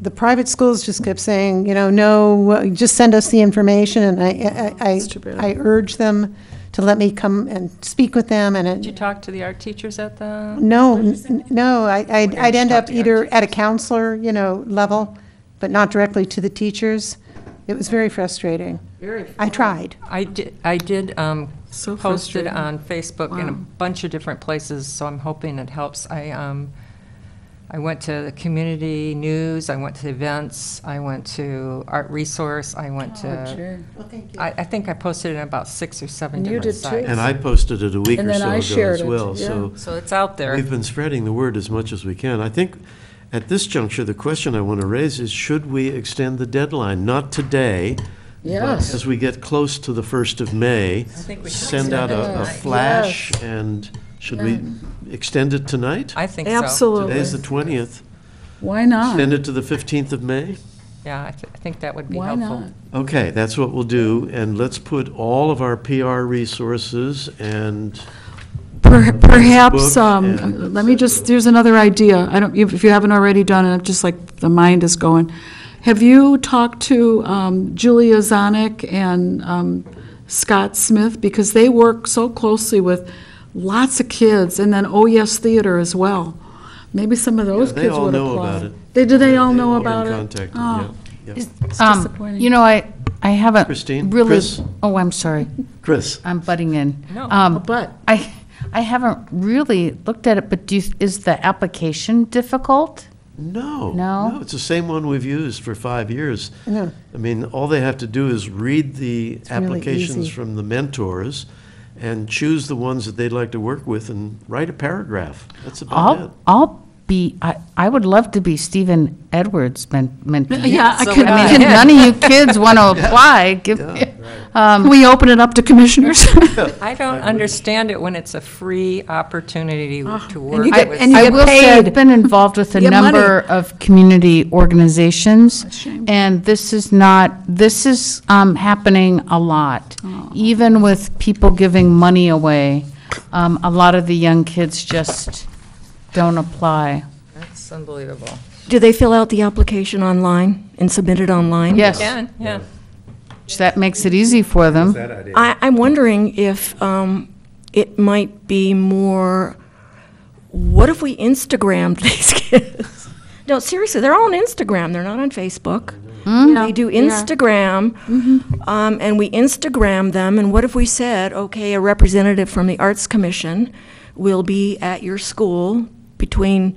the private schools just kept saying, you know, no, uh, just send us the information, and I, I, I- That's too bad. I urged them to let me come and speak with them and. it- Did you talk to the art teachers at the? No, n- no, I, I'd I'd end up either at a counselor, you know, level, but not directly to the teachers. It was very frustrating. Very. I tried. I did, I did um, So post it frustrating. on Facebook in a Wow. bunch of different places, so I'm hoping it helps. I, um, I went to the community news, I went to events, I went to art resource, I went Oh, to, I, I think I posted it in about six or seven And you different did too. sites. And I posted it a week And or then so I ago shared as it, well, yeah. so. So it's out there. We've been spreading the word as much as we can. I think at this juncture, the question I want to raise is, should we extend the deadline? Not today, but Yes. as we get close to the 1st of May, think we should send out extend it a a tonight. flash, and should we extend it tonight? I think so. Absolutely. Today's the 20th. Why not? Extend it to the 15th of May? Yeah, I, th- I think that would be Why helpful. not? Okay, that's what we'll do, and let's put all of our PR resources and Per- Perhaps, um, let me just, there's another idea. I don't, if you haven't already done it, I'm just like the mind is going. Have you talked to um, Julia Zonick and um, Scott Smith? Because they work so closely with lots of kids, and then Oh Yes Theater as well. Maybe some of those they kids all would know apply. it. They, do they all know were in about it? contact, Oh, yeah, yeah. It's Um, disappointing. You know, I, I haven't Christine? really. Chris? Oh, I'm sorry. Chris? I'm butting in. No. Um, But, I, I haven't really looked at it, but do, you- is the application difficult? No. No? it's the same one we've used for five years. No. I mean, all they have to do is read the really applications easy. from the mentors and choose the ones that they'd like to work with and write a paragraph. That's about it. I'll, I'll be, I, I would love to be Stephen Edwards' men- mentee. Yeah, I So could, would I I. mean, if none of you kids want to (laughs) apply, give me, can we open it up to commissioners? (laughs) I don't understand it when it's a free opportunity to and work you get- with. and you I get will say I've been involved with a You get money. number of community organizations, shame. and this is not, this is um, happening a lot. Oh. Even with people giving money away, um, a lot of the young kids just don't apply. That's unbelievable. Do they fill out the application online and submit it online? Yes, Can, yeah. That makes it easy for them. I, I'm wondering if um, it might be more, what if we Instagrammed (laughs) these kids? No, seriously, they're all on Instagram, they're not on Facebook. They do Instagram, um, and we Instagram them, and what if we said, okay, a representative from the Arts Commission will be at your school between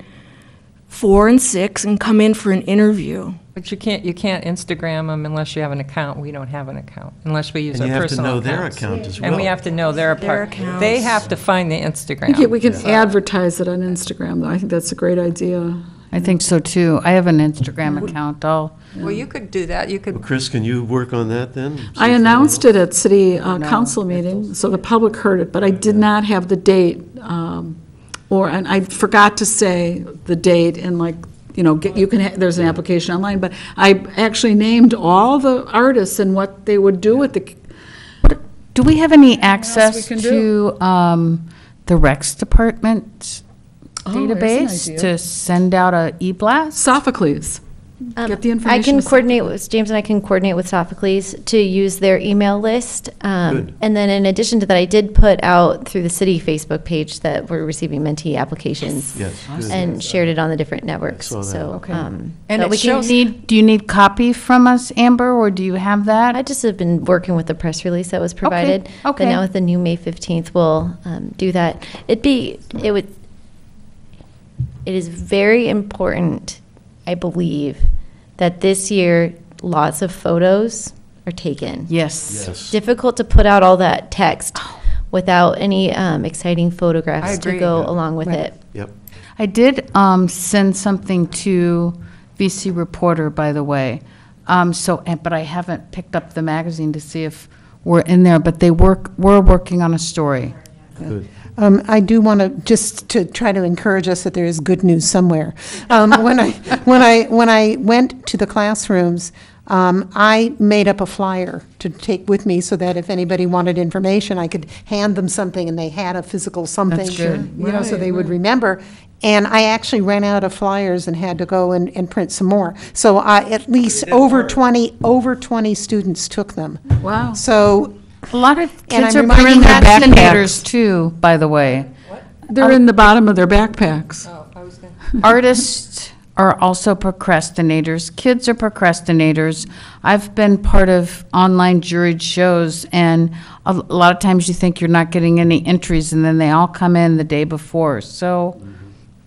four and six and come in for an interview? But you can't, you can't Instagram them unless you have an account. We don't have an account, unless we use And our you have to personal know their account as well. And we have to know their Their part. They accounts. have to find the I think Instagram. we can advertise it on Instagram, though. I think that's a great idea. I think so too. I have an Instagram account. I'll, Well, you could do that. You could, Chris, can you work on that then? See I if announced it at city uh, council meeting, so the public heard it, but I did not have the date, um, or, and I forgot to say the date and like, you know, get- you can, ha- there's an application online, but I actually named all the artists and what they would do with the, do we have any access can to um, the Rex Department Oh, there's an database idea. to send out a e-blast? Sophocles. Get the Um, I can coordinate with, James and I can coordinate with Sophocles to use their email list. Um, Good. And then in addition to that, I did put out through the city Facebook page that we're receiving mentee applications. Yes, good. And shared it on the different networks, saw that. so. Okay. um, And but it we can- shows- Need, do you need copy from us, Amber, or do you have that? I just have been working with the press release that was provided. But okay. now with the new May 15th, we'll um, do that. It'd be, it would, it is very important, I believe, that this year, lots of photos are taken. Yes. Yes. Difficult to put out all that text without any um, exciting I photographs to agree. go along with Right. it. Yep. I did um, send something to VC Reporter, by the way. Um, So, and- but I haven't picked up the magazine to see if we're in there, but they work, we're working on a story. Good. Um, I do want to, just to try to encourage us that there is good news somewhere. Um, When I, when I, when I went to the classrooms, um, I made up a flyer to take with me so that if anybody wanted information, I could hand them something and they had a physical something. good. You know, so they would remember. And I actually ran out of flyers and had to go and, and print some more. So I, at least over 20, over 20 students took them. Wow. So A lot of And kids I'm are reminding that- procrastinators too, by the way. They're in the bottom of their backpacks. Oh, I was gonna. (laughs) Artists are also procrastinators. Kids are procrastinators. I've been part of online juried shows, and a a lot of times you think you're not getting any entries, and then they all come in the day before. So, mm-hmm.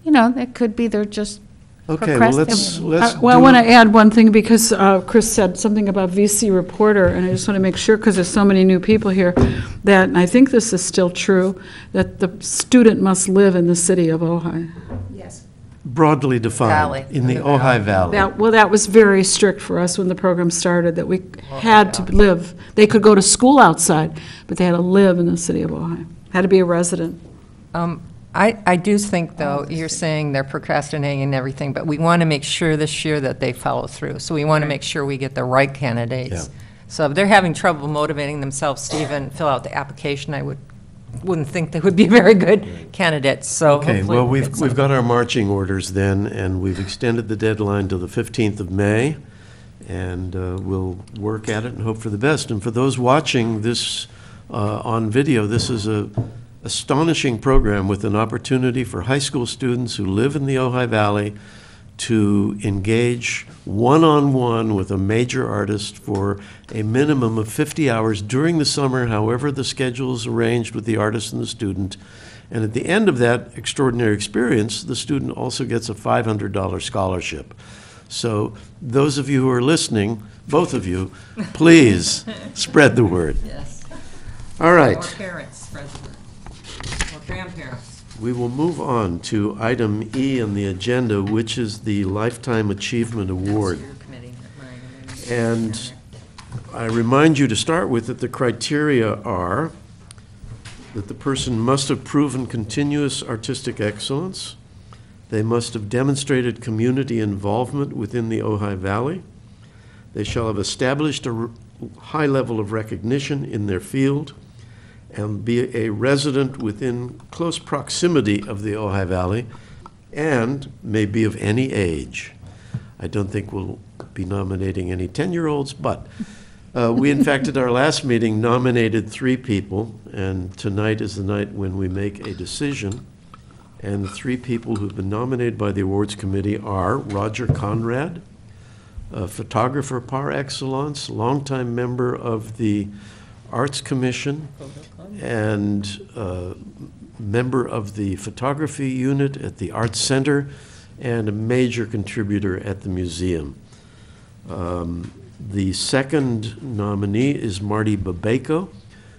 you know, it could be they're just Okay, well, let's, let's Uh, Well, I want to add one thing, because uh, Chris said something about VC Reporter, and I just want to make sure, because there's so many new people here, that, and I think this is still true, that the student must live in the city of Ojai. Yes. broadly defined, Valley, in the in the Ojai Valley. That, well, that was very strict for us when the program started, that we had to live, they could go to school outside, but they had to live in the city of Ojai, had to be a resident. Um, I, I do think, though, you're saying they're procrastinating and everything, but we want to make sure this year that they follow through. So we want to make sure we get the right candidates. So if they're having trouble motivating themselves to even fill out the application, I would, wouldn't think they would be very good candidates, so Okay, hopefully well, we'll we've, get we've some. got our marching orders then, and we've extended the deadline to the 15th of May, and uh, we'll work at it and hope for the best. And for those watching this uh, on video, this is a astonishing program with an opportunity for high school students who live in the Ojai Valley to engage one-on-one with a major artist for a minimum of 50 hours during the summer, however the schedule is arranged with the artist and the student. And at the end of that extraordinary experience, the student also gets a $500 scholarship. So those of you who are listening, both of you, please (laughs) spread the word. Yes. All right. Or parents, spread the word. Grandparents. We will move on to item E on the agenda, which is the Lifetime Achievement Award. Your committee, not mine. And I remind you to start with that the criteria are that the person must have proven continuous artistic excellence, they must have demonstrated community involvement within the Ojai Valley, they shall have established a r- high level of recognition in their field, and be a resident within close proximity of the Ojai Valley, and may be of any age. I don't think we'll be nominating any 10-year-olds, but uh, we, in fact, at our last meeting nominated three people, and tonight is the night when we make a decision. And the three people who've been nominated by the awards committee are Roger Conrad, a photographer par excellence, longtime member of the Arts Commission, and uh, member of the photography unit at the Arts Center, and a major contributor at the museum. Um, The second nominee is Marty Babeko,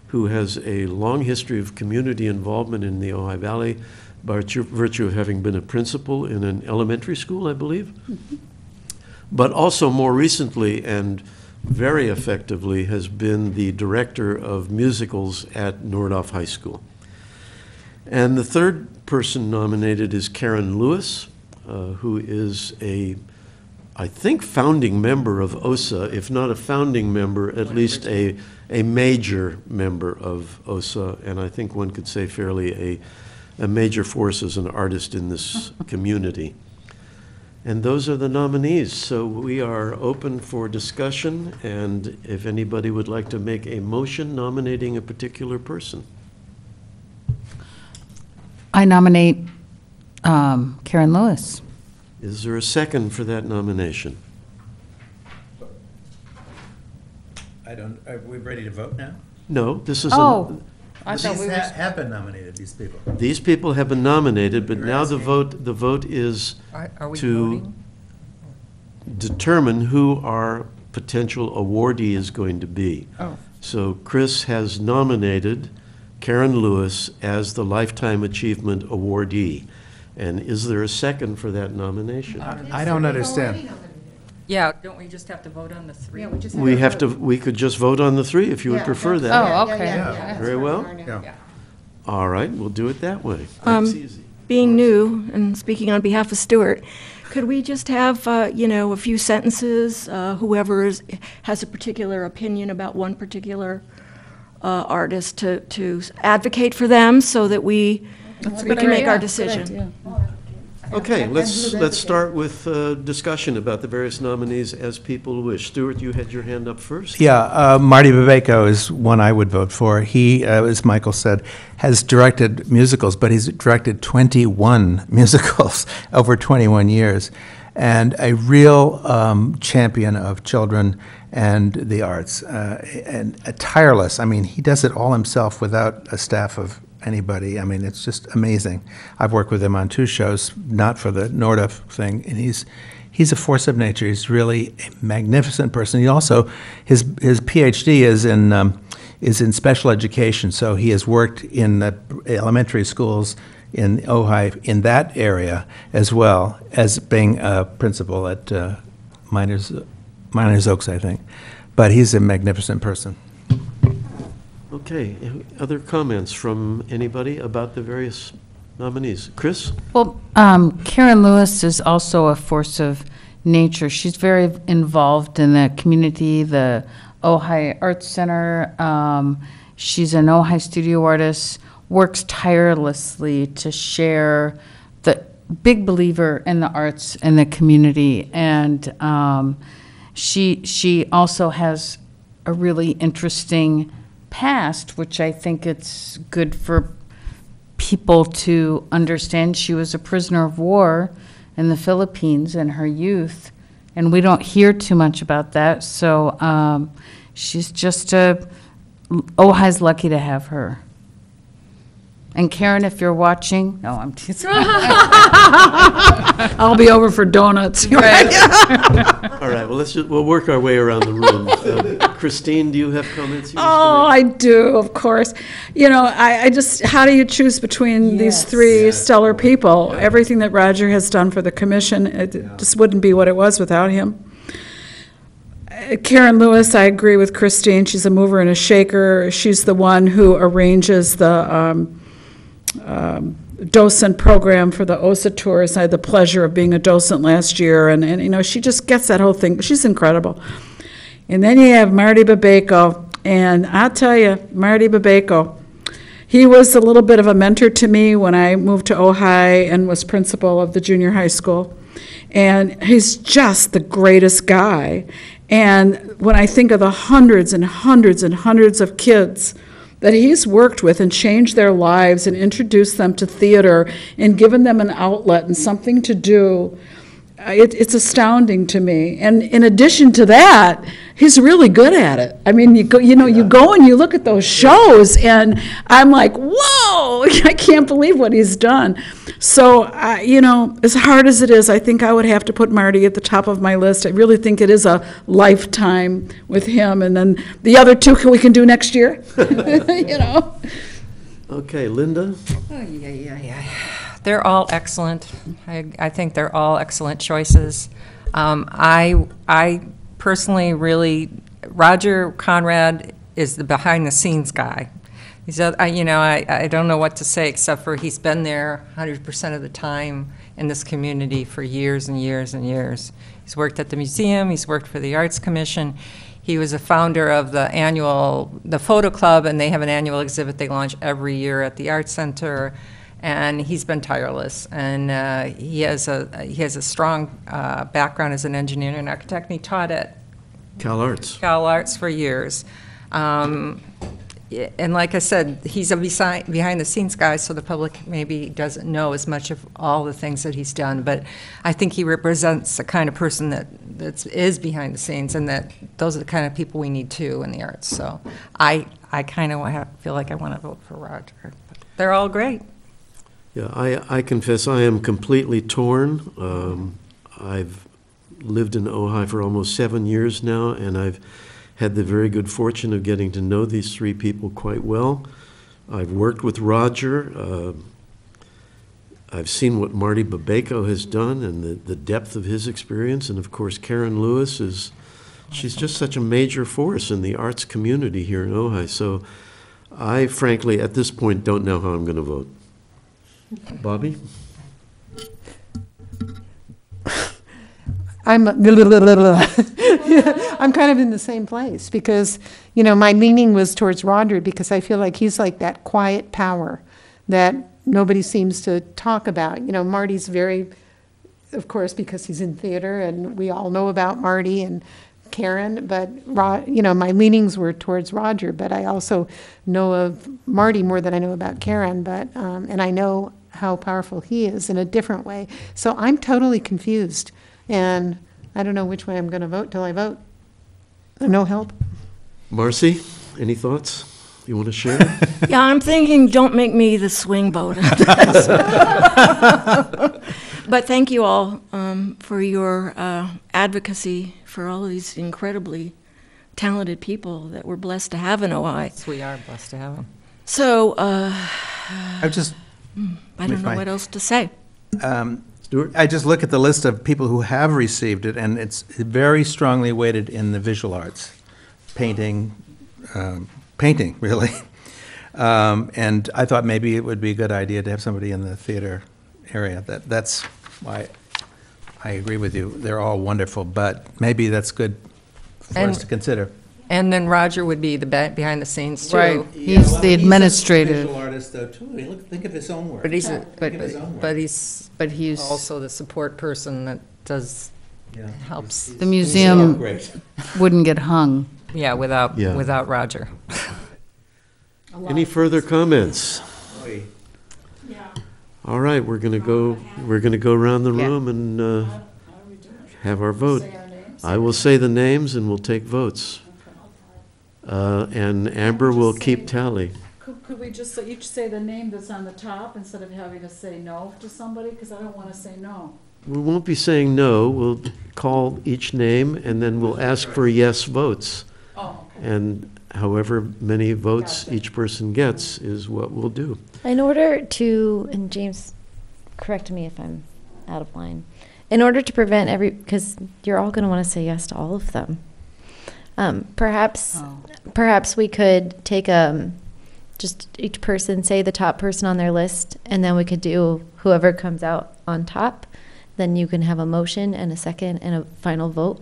who has a long history of community involvement in the Ojai Valley by virtue- virtue of having been a principal in an elementary school, I believe. But also more recently and very effectively has been the director of musicals at Nordhoff High School. And the third person nominated is Karen Lewis, uh, who is a, I think, founding member of OSA, if not a founding member, at least a, a major member of OSA, and I think one could say fairly a, a major force as an artist in this (laughs) community. And those are the nominees, so we are open for discussion, and if anybody would like to make a motion nominating a particular person. I nominate um, Karen Lewis. Is there a second for that nomination? I don't, are we ready to vote now? No, this is, Oh, a- I These thought we ha- were, have been nominated, these people. these people have been nominated, but You're now the vote, the vote is Are are we To- voting? determine who our potential awardee is going to be. Oh. So Chris has nominated Karen Lewis as the Lifetime Achievement Awardee. And is there a second for that nomination? I don't understand. Yeah, don't we just have to vote on the three? Yeah, we just We have to, we could just vote on the three if you would Yeah, prefer that's- that. Oh, yeah, yeah, okay. yeah, yeah, that's Very what well. we are now. Yeah. All right, we'll do it that way. Um, That's easy. Being new and speaking on behalf of Stuart, could we just have, uh, you know, a few sentences, uh, whoever is, has a particular opinion about one particular uh, artist to, to advocate for them so that we, we can make our decision? Okay, let's, let's start with uh, discussion about the various nominees as people wish. Stuart, you had your hand up first? Yeah, uh, Marty Bebeko is one I would vote for. He, uh, as Michael said, has directed musicals, but he's directed 21 (laughs) musicals over 21 years, and a real um, champion of children and the arts, uh, and a tireless. I mean, he does it all himself without a staff of anybody. I mean, it's just amazing. I've worked with him on two shows, not for the Nordhoff thing, and he's he's a force of nature. He's really a magnificent person. He also his his PhD is in um, is in special education, so he has worked in the elementary schools in Ojai in that area as well as being a principal at uh, Meiners Meiners Oaks, I think. But he's a magnificent person. Okay, other comments from anybody about the various nominees? Chris? Well, um, Karen Lewis is also a force of nature. She's very involved in the community, the Ojai Arts Center. Um, she's an Ojai studio artist, works tirelessly to share the big believer in the arts in the community. And um, she, she also has a really interesting past, which I think it's good for people to understand she was a prisoner of war in the Philippines in her youth, and we don't hear too much about that. So um, she's just a Ojai's lucky to have her. And Karen, if you're watching, no, I'm teasing. (laughs) I'll be over for donuts. (laughs) All right, well, let's just, we'll work our way around the room. Christine, do you have comments you wish to Oh, make? I do, of course. You know, I, I just, how do you choose between these three stellar people? Everything that Roger has done for the commission, it just wouldn't be what it was without him. Uh, Karen Lewis, I agree with Christine. She's a mover and a shaker. She's the one who arranges the um, um, docent program for the OSA tours. I had the pleasure of being a docent last year, and, and, you know, she just gets that whole thing. She's incredible. And then you have Marty Babayco, and I'll tell you, Marty Babayco, he was a little bit of a mentor to me when I moved to Ojai and was principal of the junior high school. And he's just the greatest guy. And when I think of the hundreds and hundreds and hundreds of kids that he's worked with and changed their lives and introduced them to theater and given them an outlet and something to do, it, it's astounding to me. And in addition to that, he's really good at it. I mean, you go, you know, you go and you look at those shows, and I'm like, whoa! (laughs) I can't believe what he's done. So, uh, you know, as hard as it is, I think I would have to put Marty at the top of my list. I really think it is a lifetime with him, and then the other two can, we can do next year. (laughs) you know. Okay, Linda? Oh, yeah, yeah, yeah. They're all excellent. I, I think they're all excellent choices. Um, I, I personally really, Roger Conrad is the behind-the-scenes guy. He's, I- you know, I, I don't know what to say, except for he's been there 100% of the time in this community for years and years and years. He's worked at the museum, he's worked for the Arts Commission. He was a founder of the annual, the Photo Club, and they have an annual exhibit they launch every year at the Arts Center. And he's been tireless, and uh, he has a, he has a strong uh, background as an engineer and architect, and he taught at Cal Arts. Cal Arts for years. Um, And like I said, he's a besi- behind-the-scenes guy, so the public maybe doesn't know as much of all the things that he's done, but I think he represents the kind of person that, that is behind the scenes, and that those are the kind of people we need too in the arts. So I, I kind of feel like I want to vote for Roger. They're all great. Yeah, I, I confess I am completely torn. Um, I've lived in Ojai for almost seven years now, and I've had the very good fortune of getting to know these three people quite well. I've worked with Roger. Uh, I've seen what Marty Babayco has done and the, the depth of his experience. And of course, Karen Lewis is, she's just such a major force in the arts community here in Ojai. So I frankly, at this point, don't know how I'm going to vote. Bobby? I'm, (laughs) I'm kind of in the same place because, you know, my leaning was towards Roger because I feel like he's like that quiet power that nobody seems to talk about. You know, Marty's very, of course, because he's in theater, and we all know about Marty and Karen, but, Ro- you know, my leanings were towards Roger, but I also know of Marty more than I know about Karen, but, um, and I know how powerful he is in a different way. So I'm totally confused, and I don't know which way I'm going to vote till I vote. No help? Marcy, any thoughts you want to share? (laughs) Yeah, I'm thinking, don't make me the swing vote. (laughs) (laughs) But thank you all um, for your uh, advocacy for all of these incredibly talented people that we're blessed to have in Ojai. Yes, we are blessed to have them. So, uh, I just, I don't know I- what else to say. um, Stuart? I just look at the list of people who have received it, and it's very strongly weighted in the visual arts, painting, um, painting, (laughs) really. Um, And I thought maybe it would be a good idea to have somebody in the theater area. That, that's why I agree with you. They're all wonderful, but maybe that's good for us to consider. And then Roger would be the ba- behind the scenes too. Right. He's the administrative, Visual artist, though, too. I mean, look, think of his own work. But he's, a- Think but, of his own work. but he's but he's, also the support person that does, Yeah. helps, the museum Great. (laughs) wouldn't get hung. yeah, without, Yeah. without Roger. (laughs) Any further comments? All right, we're going to go, we're going to go around the Yeah. room and uh, have our vote. I will say the names and we'll take votes. Uh, And Amber will keep tally. Could, could we just say- each say the name that's on the top instead of having to say no to somebody? Because I don't want to say no. We won't be saying no, we'll call each name and then we'll ask for yes votes. Oh, And however many votes each person gets is what we'll do. In order to, and James, correct me if I'm out of line. In order to prevent every, because you're all going to want to say yes to all of them. Um, perhaps, Oh. perhaps we could take um, just each person say the top person on their list, and then we could do whoever comes out on top. Then you can have a motion and a second and a final vote.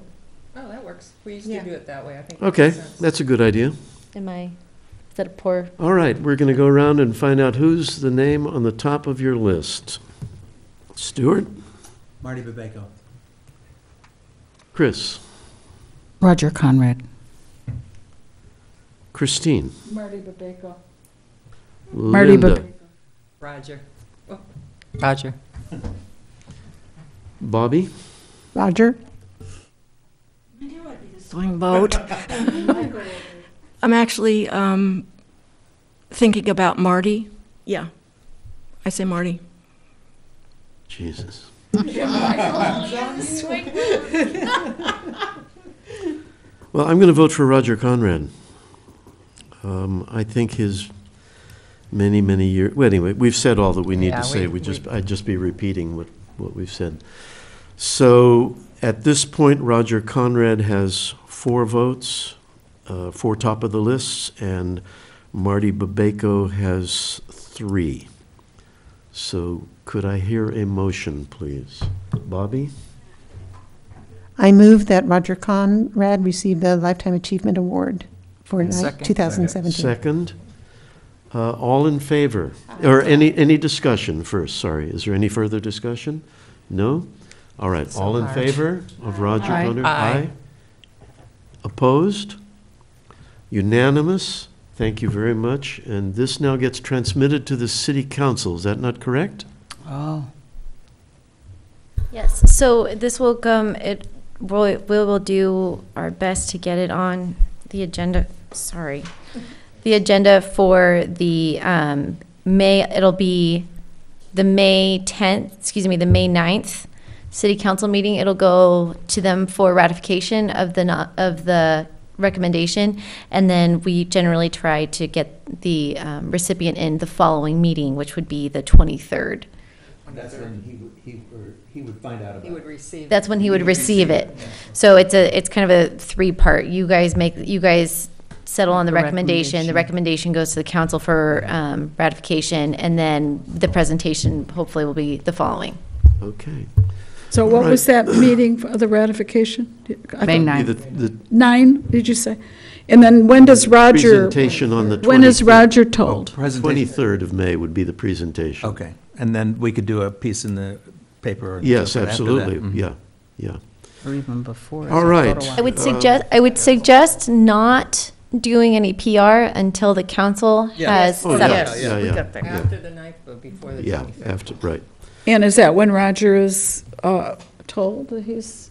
That works. We used to do it that way, I think. Okay, that's a good idea. Am I, is that a poor? All right, we're going to go around and find out who's the name on the top of your list. Stuart? Marty Babayco. Chris? Roger Conrad. Christine? Marty Babayco. Marty Linda? Beb- Roger. Roger. Bobby? Roger? Swing vote. (laughs) I'm actually um, thinking about Marty. Yeah, I say Marty. Jesus. Well, I'm going to vote for Roger Conrad. Um, I think his many, many years, well, anyway, we've said all that we need Yeah, to say. we- We just, we- I'd just be repeating what, what we've said. So at this point, Roger Conrad has four votes, uh, four top of the lists, and Marty Babayco has three. So could I hear a motion, please? Bobby? I move that Roger Conrad receive the Lifetime Achievement Award for ni- Second. 2017. Second. Uh, All in favor? Or any, any discussion first, sorry. Is there any further discussion? No? All right, So all in hard. favor of Roger Aye. Conrad? Aye. Opposed? Unanimous? Thank you very much. And this now gets transmitted to the city council, is that not correct? Oh. Yes, so this will come, it, we'll, we will do our best to get it on the agenda, sorry. The agenda for the, um, May, it'll be the May tenth, excuse me, the May 9th city council meeting. It'll go to them for ratification of the, no- of the recommendation. And then we generally try to get the um, recipient in the following meeting, which would be the twenty-third. That's when he would, he, or he would find out about He would receive. That's when he would receive it. So it's a, it's kind of a three-part. You guys make, you guys settle on the The recommendation. The recommendation goes to the council for um, ratification, and then the presentation hopefully will be the following. Okay. So what Right. was that meeting for the ratification? I May thought- 9th. The- the- Nine, did you say? And then when does Roger, Presentation on the 23rd. when is Roger told? Presentation, 23rd of May would be the presentation. okay. And then we could do a piece in the paper. or Yes, something after that. absolutely, Mhm. yeah, yeah. Or even before. as All a right. photo op. I would suggest, I would suggest not doing any PR until the council has Oh, settled. yeah, yeah, yeah. After the ninth, but before the Yeah, twenty-fifth. after, right. And is that when Roger is uh, told that he's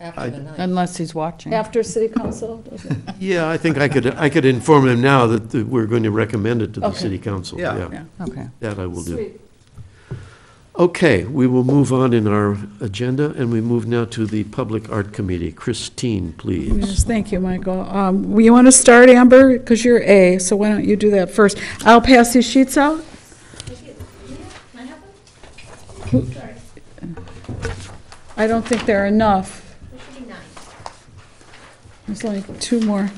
After the ninth. Unless he's watching. after city council? Does it- (laughs) Yeah, I think I could, I could inform him now that that we're going to recommend it to the Okay. city council. Yeah. Yeah. Okay. That I will do. Sweet. Okay, we will move on in our agenda, and we move now to the Public Art Committee. Christine, please. Yes, thank you, Michael. Um, You want to start, Amber? Because you're A, so why don't you do that first? I'll pass these sheets out. I don't think there are enough. There's only two more.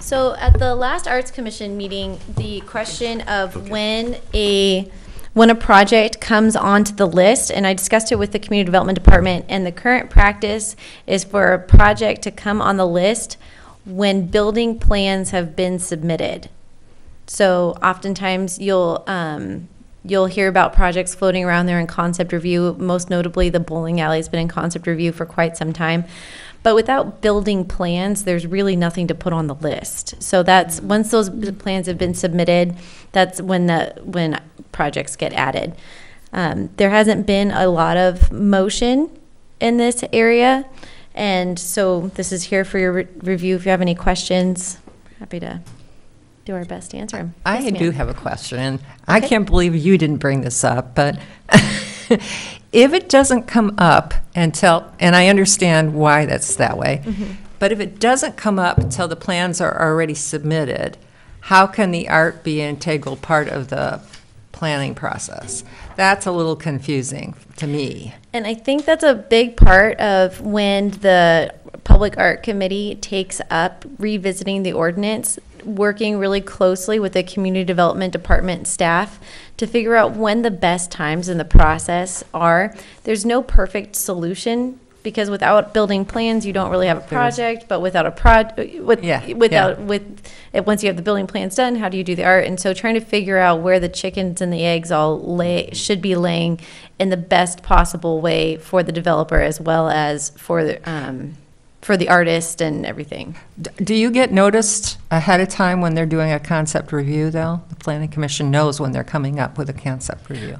So at the last Arts Commission meeting, the question of when a, when a project comes onto the list, and I discussed it with the Community Development Department, and the current practice is for a project to come on the list when building plans have been submitted. So oftentimes you'll, um, you'll hear about projects floating around there in concept review. Most notably, the bowling alley's been in concept review for quite some time. But without building plans, there's really nothing to put on the list. So that's, once those plans have been submitted, that's when the, when projects get added. Um, there hasn't been a lot of motion in this area. And so this is here for your re- review. If you have any questions, happy to do our best to answer them. I Yes, do have a question. and I Okay. can't believe you didn't bring this up, but (laughs) if it doesn't come up until, and I understand why that's that way, Mm-hmm. but if it doesn't come up until the plans are already submitted, how can the art be an integral part of the planning process? That's a little confusing to me. And I think that's a big part of when the Public Art Committee takes up revisiting the ordinance, working really closely with the Community Development Department staff to figure out when the best times in the process are. There's no perfect solution because without building plans, you don't really have a project, but without a prod, with, Yeah, yeah. without, with, if, once you have the building plans done, how do you do the art? And so trying to figure out where the chickens and the eggs all lay, should be laying in the best possible way for the developer as well as for the, um, for the artist and everything. D- Do you get noticed ahead of time when they're doing a concept review, though? The planning commission knows when they're coming up with a concept review.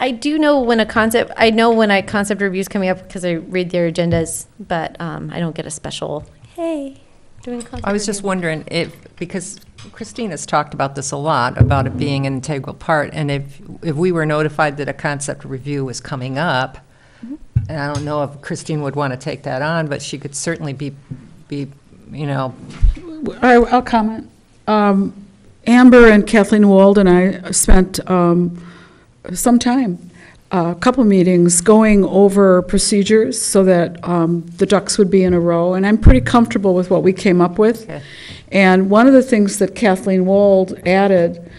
I do know when a concept, I know when a concept review is coming up because I read their agendas, but, um, I don't get a special, hey, doing concept I was just review." wondering if, because Christine has talked about this a lot, about it being an integral part, and if, if we were notified that a concept review was coming up, and I don't know if Christine would want to take that on, but she could certainly be, be, you know, I- I'll comment. Um, Amber and Kathleen Wold and I spent um, some time, a couple meetings, going over procedures so that um, the ducks would be in a row, and I'm pretty comfortable with what we came up with. Okay. And one of the things that Kathleen Wold added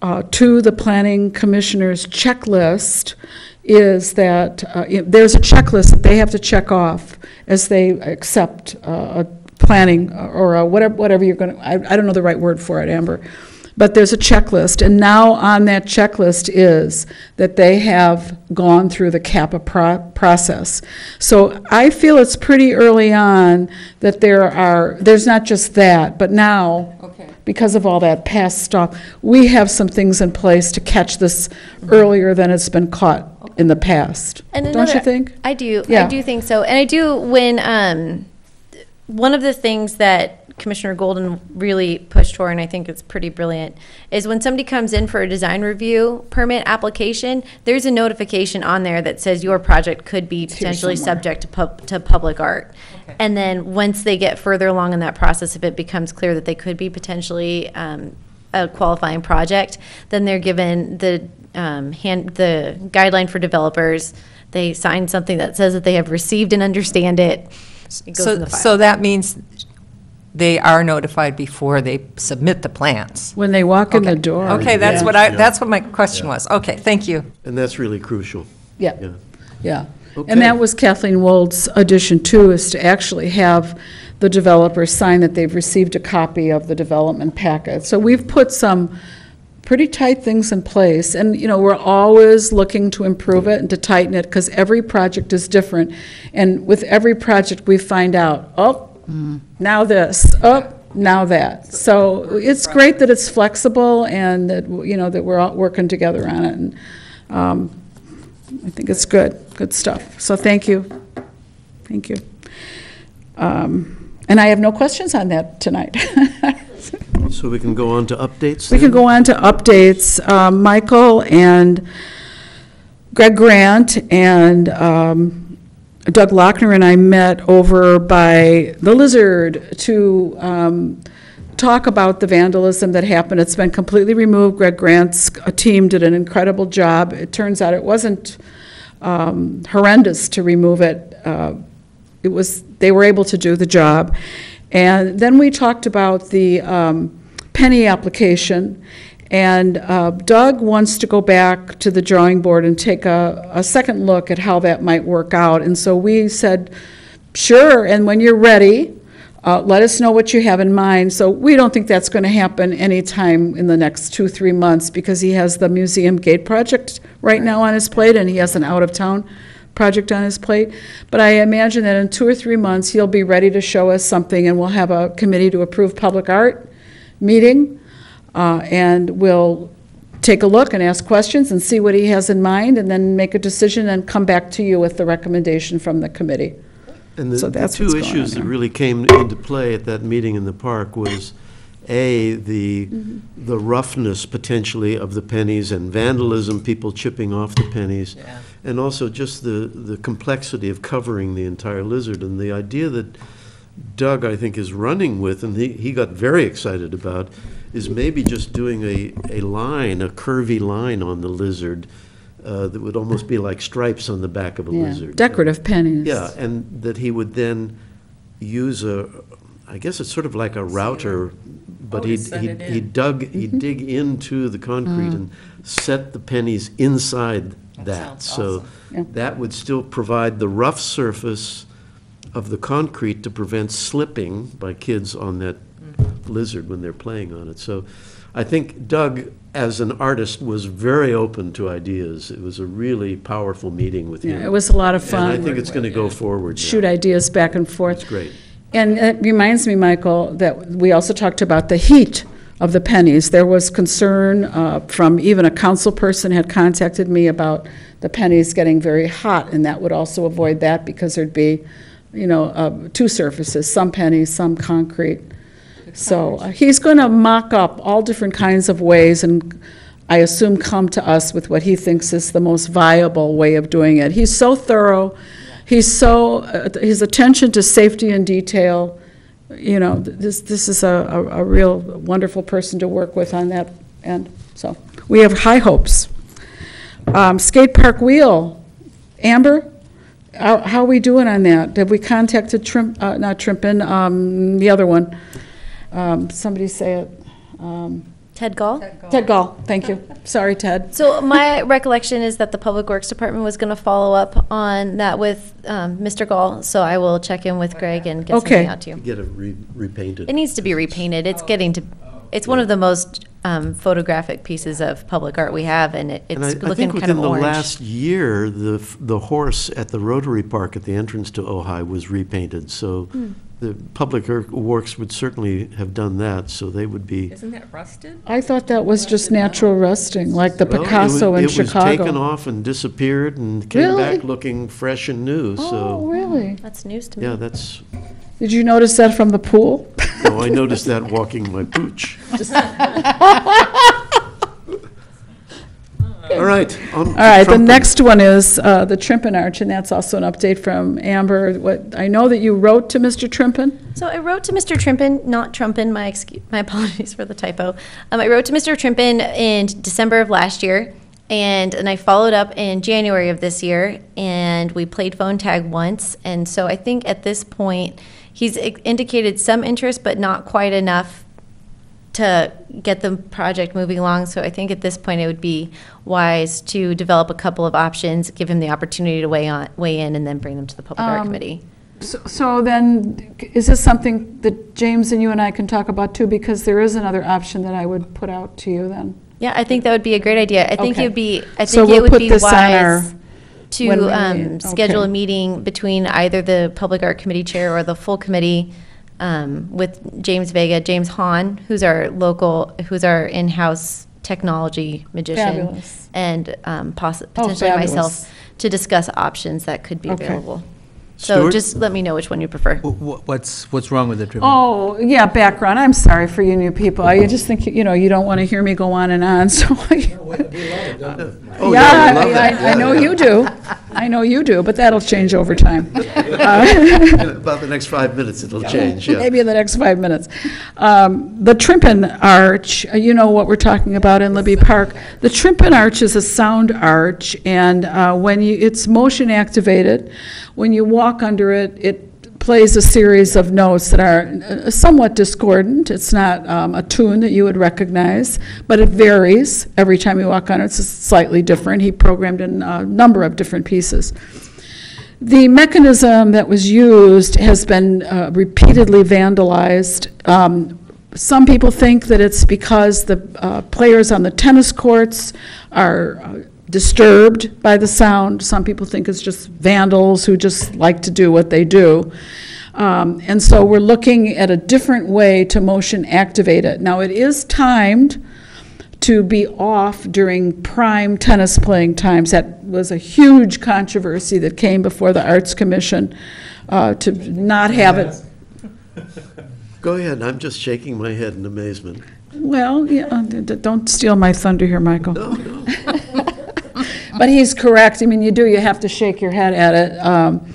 uh, to the planning commissioner's checklist is that, uh, there's a checklist that they have to check off as they accept uh, a planning or a whatever, whatever you're going to, I I don't know the right word for it, Amber. But there's a checklist, and now on that checklist is that they have gone through the CAPA pro- process. So I feel it's pretty early on that there are, there's not just that, but now, Okay. because of all that past stuff, we have some things in place to catch this earlier than it's been caught in the past. And Don't you another- think? I do. Yeah. I do think so. And I do when um, one of the things that Commissioner Golden really pushed for, and I think it's pretty brilliant, is when somebody comes in for a design review permit application, there's a notification on there that says your project could be potentially somewhere. subject to pub, to public art. And then once they get further along in that process, if it becomes clear that they could be potentially um, a qualifying project, then they're given the um, hand, the guideline for developers. They sign something that says that they have received and understand it. It so, so that means they are notified before they submit the plans. When they walk in the Okay. door. Okay, that's Yeah. what I, that's what my question was. Okay, thank you. And that's really crucial. Yeah. Yeah. Yeah, And that was Kathleen Wold's addition too, is to actually have the developer sign that they've received a copy of the development packet. So we've put some pretty tight things in place, and, you know, we're always looking to improve it and to tighten it, because every project is different. And with every project, we find out, oh, now this, oh, now that. So it's great that it's flexible and that, you know, that we're all working together on it. And um, I think it's good, good stuff. So thank you. Thank you. Um, And I have no questions on that tonight. (laughs) So we can go on to updates We can then? go on to updates. Um, Michael and Greg Grant and um, Doug Lochner and I met over by the Lizard to um, talk about the vandalism that happened. It's been completely removed. Greg Grant's uh, team did an incredible job. It turns out it wasn't um, horrendous to remove it. Uh, It was, they were able to do the job. And then we talked about the um, penny application, and uh, Doug wants to go back to the drawing board and take a, a second look at how that might work out. And so we said, sure, and when you're ready, uh, let us know what you have in mind. So we don't think that's going to happen anytime in the next two, three months, because he has the Museum Gate project right now on his plate, and he has an out-of-town project on his plate. But I imagine that in two or three months, he'll be ready to show us something, and we'll have a committee to approve public art meeting, uh, and we'll take a look and ask questions and see what he has in mind, and then make a decision and come back to you with the recommendation from the committee. And the So the two issues that really came into play at that meeting in the park was, A, the, Mm-hmm. the roughness potentially of the pennies and vandalism, people chipping off the pennies. And also just the, the complexity of covering the entire lizard. And the idea that Doug, I think, is running with, and he, he got very excited about, is maybe just doing a, a line, a curvy line on the lizard uh, that would almost be like stripes on the back of a Yeah, lizard. Decorative pennies. Yeah, and that he would then use a, I guess it's sort of like a router, but Oh, to he'd, set he'd it in. he'd dug, he'd dig into the concrete and set the pennies inside that. sounds So Yeah. that would still provide the rough surface of the concrete to prevent slipping by kids on that lizard when they're playing on it. So I think Doug, as an artist, was very open to ideas. It was a really powerful meeting with him. Yeah, it was a lot of fun. And I think it's going to go forward now. Shoot ideas back and forth. It's great. And it reminds me, Michael, that we also talked about the heat of the pennies. There was concern uh, from, even a council person had contacted me about the pennies getting very hot, and that would also avoid that because there'd be, you know, uh, two surfaces, some pennies, some concrete. So uh, he's going to mock up all different kinds of ways and I assume come to us with what he thinks is the most viable way of doing it. He's so thorough, he's so, uh, his attention to safety and detail, you know, this, this is a, a a real wonderful person to work with on that end. So we have high hopes. Um, Skate Park Wheel, Amber, how, how are we doing on that? Have we contacted Trim, uh, not Trimpin, um, the other one? Um, somebody say it. Um, Ted Gall? Ted Gall, thank you. Sorry, Ted. So my recollection is that the Public Works Department was going to follow up on that with um, Mr. Gall, so I will check in with Greg and get Okay. something out to you. Get it re- repainted. It needs to be repainted. It's getting to, it's one of the most um, photographic pieces of public art we have, and it- And I, it's I looking think kind of within the orange. last year, the, f- the horse at the Rotary Park at the entrance to Ojai was repainted. So Hmm. The Public Works would certainly have done that, so they would be. Isn't that rusted? I thought that was just natural rusting, like the Well, it was- Picasso in It was taken Chicago. off and disappeared and came Really? back looking fresh and new, Oh, so, really? That's news to me. yeah, that's, Did you notice that from the pool? oh, I noticed that walking my pooch. (laughs) All right. on All right, the next one is uh, the Trimpin Arch, and that's also an update from Amber. What, I know that you wrote to Mr. Trimpin? So I wrote to Mr. Trimpin, not Trumpin, my excuse, my (laughs) apologies for the typo. Um, I wrote to Mr. Trimpin in December of last year, and, and I followed up in January of this year, and we played phone tag once. And so I think at this point, he's i- indicated some interest, but not quite enough to get the project moving along. So I think at this point, it would be wise to develop a couple of options, give him the opportunity to weigh on, weigh in, and then bring them to the public art Um, committee. So- So then, is this something that James and you and I can talk about too? Because there is another option that I would put out to you then. Yeah, I think that would be a great idea. I think Okay. it would be, I So think we'll it would put be this on our- wise when we to um, schedule a Okay. meeting between either the Public Art Committee Chair or the full committee um, with James Vega, James Hahn, who's our local, who's our in-house technology magician. Fabulous. And um, possi- Oh, potentially fabulous. myself, to discuss options that could be Okay. available. So Stuart? just let me know which one you prefer. Wh- wh- What's, what's wrong with the tribune? Oh, yeah, background. I'm sorry for you new people. I just think, you know, you don't want to hear me go on and on, (laughs) so. (laughs) Oh, Yeah, we love that. I- I, I know you do. I know you do, but that'll change over time. In (laughs) About the next five minutes, it'll change, yeah. Maybe in the next five minutes. Um, The Trimpin Arch, uh, you know what we're talking about in Libbey Park. The Trimpin Arch is a sound arch, and uh, when you, it's motion activated, when you walk under it, it plays a series of notes that are uh, somewhat discordant. It's not um, a tune that you would recognize, but it varies every time you walk on it. It's slightly different. He programmed in a number of different pieces. The mechanism that was used has been uh, repeatedly vandalized. Um, Some people think that it's because the uh, players on the tennis courts are uh, disturbed by the sound. Some people think it's just vandals who just like to do what they do. Um, And so we're looking at a different way to motion activate it. Now, it is timed to be off during prime tennis playing times. That was a huge controversy that came before the Arts Commission uh, to not have it. (laughs) Go ahead, I'm just shaking my head in amazement. Well, yeah, d- don't steal my thunder here, Michael. No, no. But he's correct. I mean, you do, you have to shake your head at it. Um,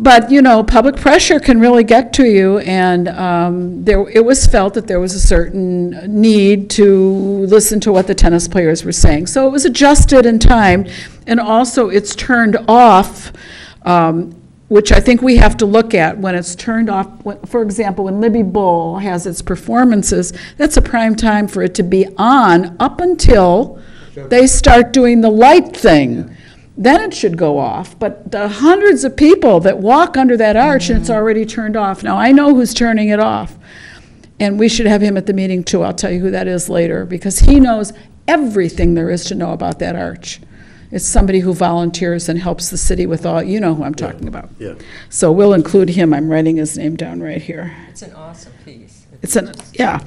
But, you know, public pressure can really get to you, and um, there, it was felt that there was a certain need to listen to what the tennis players were saying. So it was adjusted and timed, and also it's turned off, um, which I think we have to look at when it's turned off. For example, when Libbey Bowl has its performances, that's a prime time for it to be on up until they start doing the light thing. Then it should go off. But the hundreds of people that walk under that arch and it's mm. already turned off. Now, I know who's turning it off. And we should have him at the meeting too. I'll tell you who that is later because he knows everything there is to know about that arch. It's somebody who volunteers and helps the city with all, you know who I'm talking about. Yeah. So we'll include him. I'm writing his name down right here. It's an awesome piece. It's an, yeah.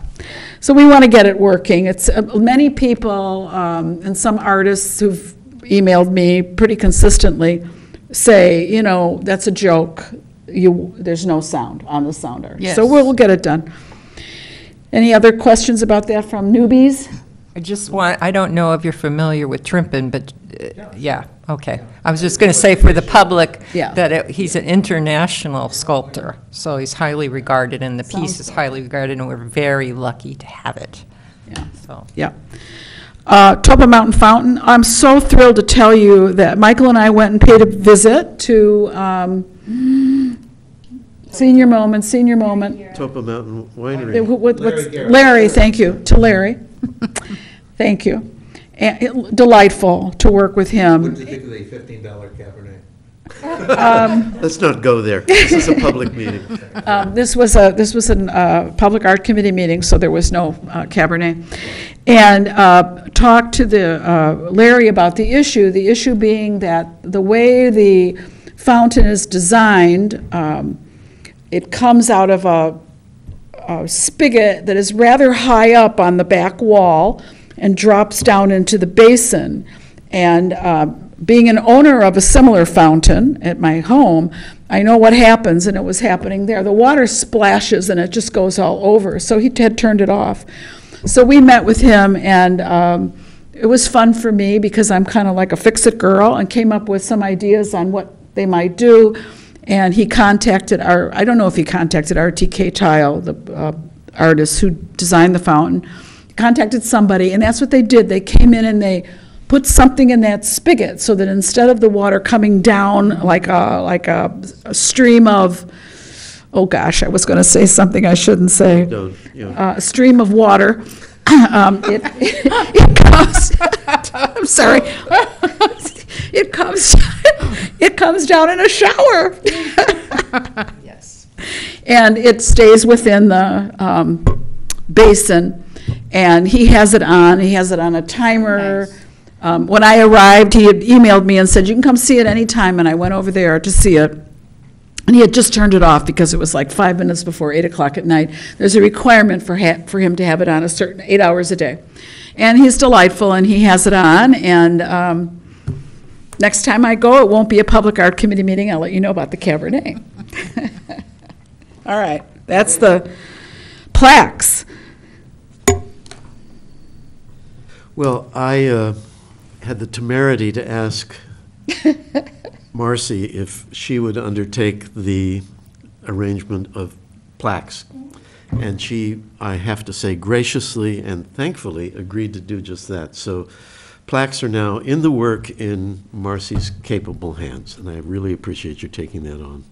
So we want to get it working. It's, uh, many people, um, and some artists who've emailed me pretty consistently say, you know, that's a joke. You, there's no sound on the sounder. arch. So Yes. we'll get it done. Any other questions about that from newbies? I just want, I don't know if you're familiar with Trimpin, but, uh, yeah, okay. I was just going to say for the public, Yeah. that it- he's an international sculptor, so he's highly regarded, and the piece is highly regarded, and we're very lucky to have it. Yeah. So, Yeah. Uh, Topa Mountain Fountain, I'm so thrilled to tell you that Michael and I went and paid a visit to, um, senior moment, senior moment. Topa Mountain Winery. wh- what- what's- Larry, thank you, to Larry. (laughs) Thank you. And it- Delightful to work with him. you think of the $15 Cabernet? Let's not go there. This is a public (laughs) meeting. Um, This was a, this was a uh, Public Art Committee meeting, so there was no uh, Cabernet. And uh, talked to the, uh, Larry about the issue, the issue being that the way the fountain is designed, um, it comes out of a a spigot that is rather high up on the back wall and drops down into the basin. And uh, being an owner of a similar fountain at my home, I know what happens, and it was happening there. The water splashes and it just goes all over. So he had turned it off. So we met with him, and um, it was fun for me because I'm kind of like a fix-it girl and came up with some ideas on what they might do. And he contacted our, I don't know if he contacted RTK Tile, the uh, artist who designed the fountain, contacted somebody, and that's what they did. They came in and they put something in that spigot so that instead of the water coming down like a, like a, a stream of oh gosh, I was going to say something I shouldn't say. Don't, you. Uh, A stream of water. (coughs) Um, It (laughs) it comes, (laughs) I'm sorry. (laughs) It comes, it comes down in a shower. Yes. And it stays within the um, basin, and he has it on, he has it on a timer. Um, When I arrived, he had emailed me and said, you can come see it anytime, and I went over there to see it. And he had just turned it off because it was like five minutes before eight o'clock at night. There's a requirement for for him to have it on a certain, eight hours a day. And he's delightful, and he has it on, and um, next time I go, it won't be a public art committee meeting, I'll let you know about the Cabernet. (laughs) All right, that's the plaques. Well, I uh, had the temerity to ask (laughs) Marcy if she would undertake the arrangement of plaques. And she, I have to say graciously and thankfully, agreed to do just that. So plaques are now in the work in Marcy's capable hands, and I really appreciate you taking that on.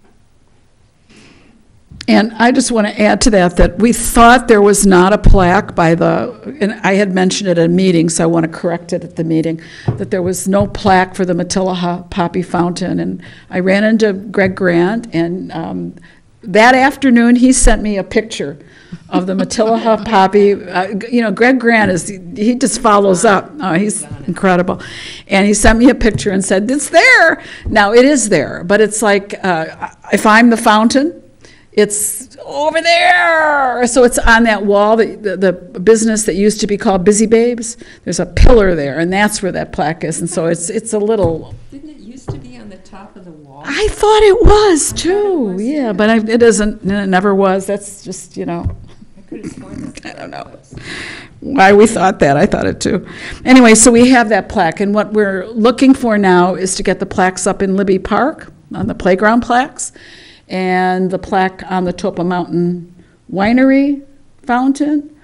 And I just want to add to that, that we thought there was not a plaque by the, and I had mentioned it at a meeting, so I want to correct it at the meeting, that there was no plaque for the Matilija Poppy Fountain. And I ran into Greg Grant, and um, that afternoon, he sent me a picture of the Matilija (laughs) Poppy. Uh, You know, Greg Grant is, he just follows up. Oh, he's incredible. And he sent me a picture and said, it's there. Now, it is there, but it's like, uh, if I'm the fountain, it's over there. So it's on that wall, the, the, the business that used to be called Busy Babes. There's a pillar there, and that's where that plaque is. And so it's, it's a little, Didn't it used to be on the top of the wall? I thought it was too, yeah, but I, it isn't, and it never was. That's just, you know, I could have sworn that's I don't know why we thought that. I thought it too. Anyway, so we have that plaque, and what we're looking for now is to get the plaques up in Libbey Park, on the playground plaques, and the plaque on the Topa Mountain Winery fountain,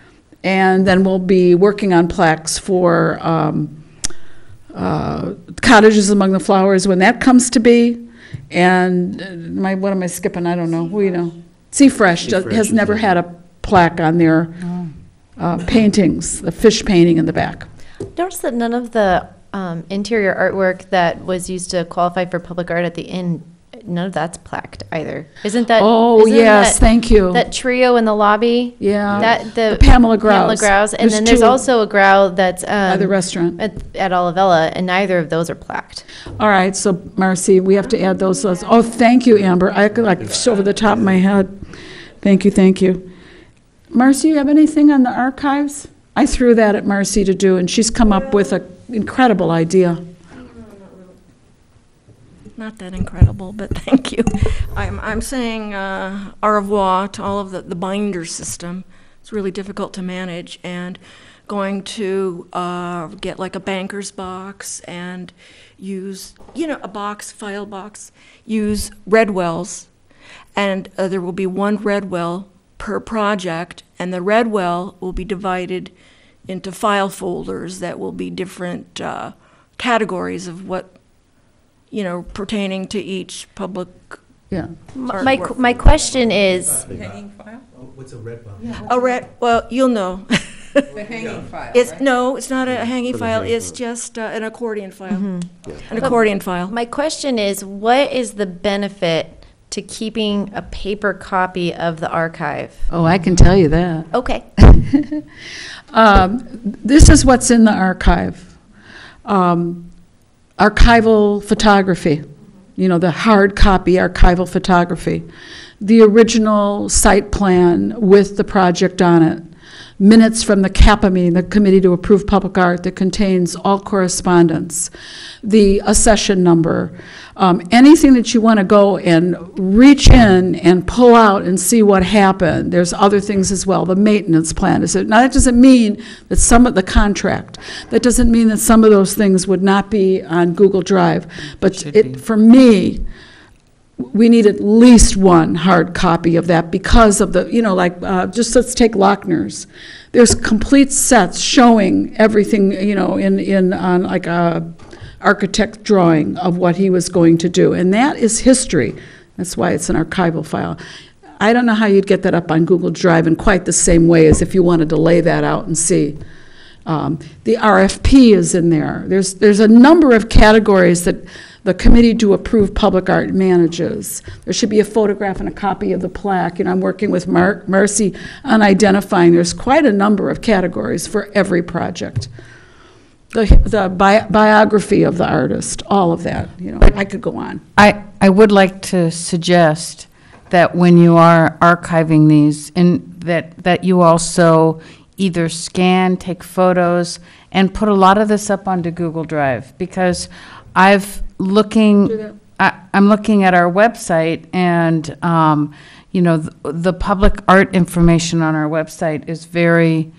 and then we'll be working on plaques for um, uh, cottages among the flowers when that comes to be. And uh, my, what am I skipping? I don't know. Who you know? Sea Fresh Sea Fresh has never had a plaque on their uh, paintings, the fish painting in the back. Notice that none of the um, interior artwork that was used to qualify for public art at the inn, none of that's plaqued either. Isn't that? Oh, isn't yes, that- thank you. That trio in the lobby? Yeah. That, the. The Pamela Pamela Grouse. Grouse, and There's then there's two also a growl that's, By the um, restaurant. at, at Olivella, and neither of those are plaqued. All right, so Marcy, we have to add those, those- oh, thank you, Amber. I could like, it's over the top of my head. Thank you, thank you. Marcy, you have anything on the archives? I threw that at Marcy to do, and she's come up with an incredible idea. Not that incredible, but (laughs) thank you. I'm, I'm saying uh, au revoir to all of the, the binder system. It's really difficult to manage, and going to uh, get like a banker's box and use, you know, a box, file box, use Redwells, and uh, there will be one Redwell per project, and the Redwell will be divided into file folders that will be different uh, categories of what you know, pertaining to each public. Yeah. My, qu- my question is, Hanging file? What's a red one? A red, well, you'll know. The hanging (laughs) file, It's, right? no, it's not a hanging file, it's just uh, an accordion file. An accordion file. my question is, what is the benefit to keeping a paper copy of the archive? Oh, I can tell you that. Okay. (laughs) Um, This is what's in the archive. Um, Archival photography, you know, the hard copy archival photography. The original site plan with the project on it. Minutes from the CAPA meeting, the Committee to Approve Public Art, that contains all correspondence. The accession number. Um, Anything that you want to go and reach in and pull out and see what happened. There's other things as well, the maintenance plan. Is it, now, that doesn't mean that some of the contract, that doesn't mean that some of those things would not be on Google Drive. But it, for me, we need at least one hard copy of that because of the, you know, like, uh, just let's take Lochner's. There's complete sets showing everything, you know, in, in, on like a architect drawing of what he was going to do. And that is history. That's why it's an archival file. I don't know how you'd get that up on Google Drive in quite the same way as if you wanted to lay that out and see. Um, The RFP is in there. There's, there's a number of categories that the Committee to Approve Public Art manages. There should be a photograph and a copy of the plaque, and I'm working with Mar- Marcy on identifying, there's quite a number of categories for every project. The the bi- biography of the artist, all of that, you know, I could go on. I, I would like to suggest that when you are archiving these, and that, that you also either scan, take photos, and put a lot of this up onto Google Drive, because I've looking, I, I'm looking at our website, and, um, you know, the, the public art information on our website is very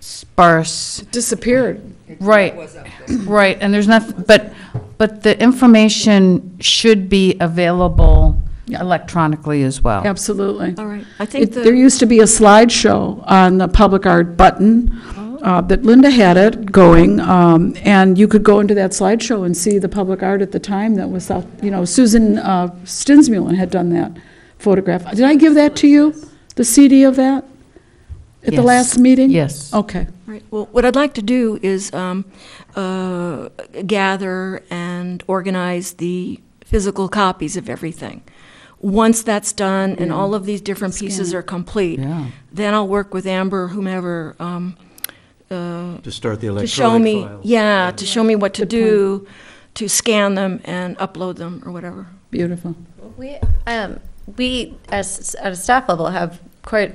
sparse. Disappeared. Right, (clears throat) right, and there's nothing, but, but the information should be available electronically as well. Absolutely. All right, I think It- There used to be a slideshow on the public art button, uh, that Linda had it going, um, and you could go into that slideshow and see the public art at the time that was, out- you know, Susan uh, Stinsmulen had done that photograph. Did I give that to you, the CD of that? At the Yes. last meeting? Yes. Okay. right, well, what I'd like to do is um, uh, gather and organize the physical copies of everything. Once that's done and all of these different pieces are complete, Yeah. then I'll work with Amber, whomever, um, uh, To start the to show electronic me, file. yeah, to show me what to do, to scan them and upload them or whatever. Beautiful. We, um, we, as, at a staff level, have quite,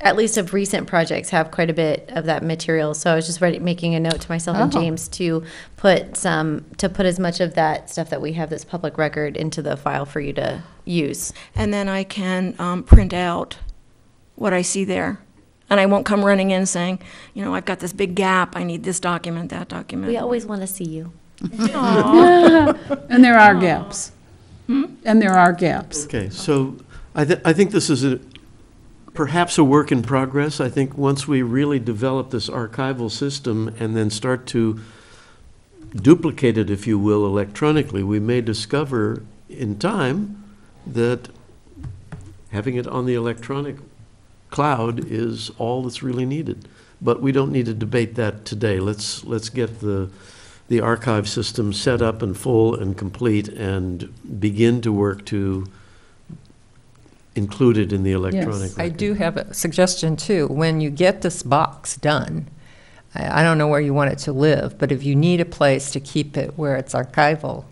at least of recent projects, have quite a bit of that material. So I was just ready, making a note to myself and Oh. James to put some, to put as much of that stuff that we have that's public record into the file for you to use. And then I can um, print out what I see there. And I won't come running in saying, you know, I've got this big gap, I need this document, that document. We always want to see you. (laughs) And there are gaps. Hmm? And there are gaps. Okay, so I, thi- I think this is a, perhaps a work in progress. I think once we really develop this archival system and then start to duplicate it, if you will, electronically, we may discover in time that having it on the electronic cloud is all that's really needed. But we don't need to debate that today. Let's, let's get the, the archive system set up and full and complete and begin to work to include it in the electronic. I record. do have a suggestion too. When you get this box done, I, I don't know where you want it to live, but if you need a place to keep it where it's archival,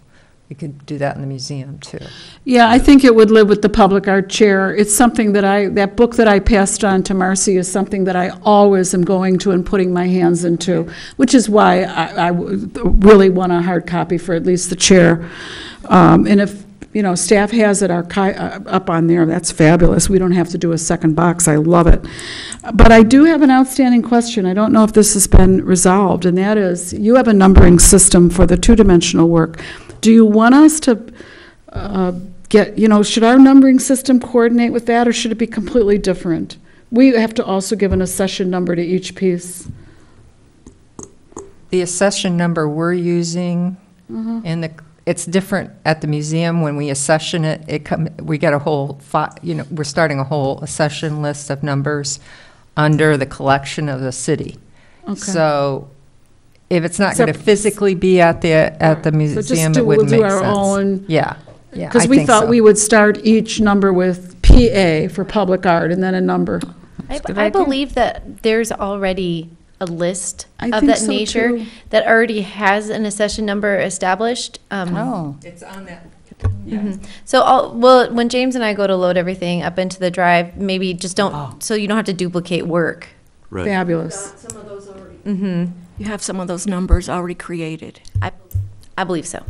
we could do that in the museum too. Yeah, I think it would live with the public art chair. It's something that I, that book that I passed on to Marcy is something that I always am going to and putting my hands into, which is why I, I really want a hard copy for at least the chair. Um, and if, you know, staff has it archi, uh, up on there, that's fabulous. We don't have to do a second box. I love it. But I do have an outstanding question. I don't know if this has been resolved, and that is, you have a numbering system for the two-dimensional work. Do you want us to uh, get, you know, should our numbering system coordinate with that, or should it be completely different? We have to also give an accession number to each piece. The accession number we're using and the, it's different at the museum. When we accession it, it come, we get a whole fi, you know, we're starting a whole accession list of numbers under the collection of the city. Okay. So if it's not going to Sep- physically be at the, at the So just museum, do- it we'll wouldn't do make our sense. own- Yeah, yeah, Because I we think thought so. we would start each number with PA for public art, and then a number. I, good I idea. believe that there's already a list I of think that so, nature too. that already has an accession number established. Um, Oh, It's on that. So I'll, well, when James and I go to load everything up into the drive, maybe just don't, so you don't have to duplicate work. Right. Fabulous. Some of those already. Mm-hmm. You have some of those numbers already created. I, I believe so.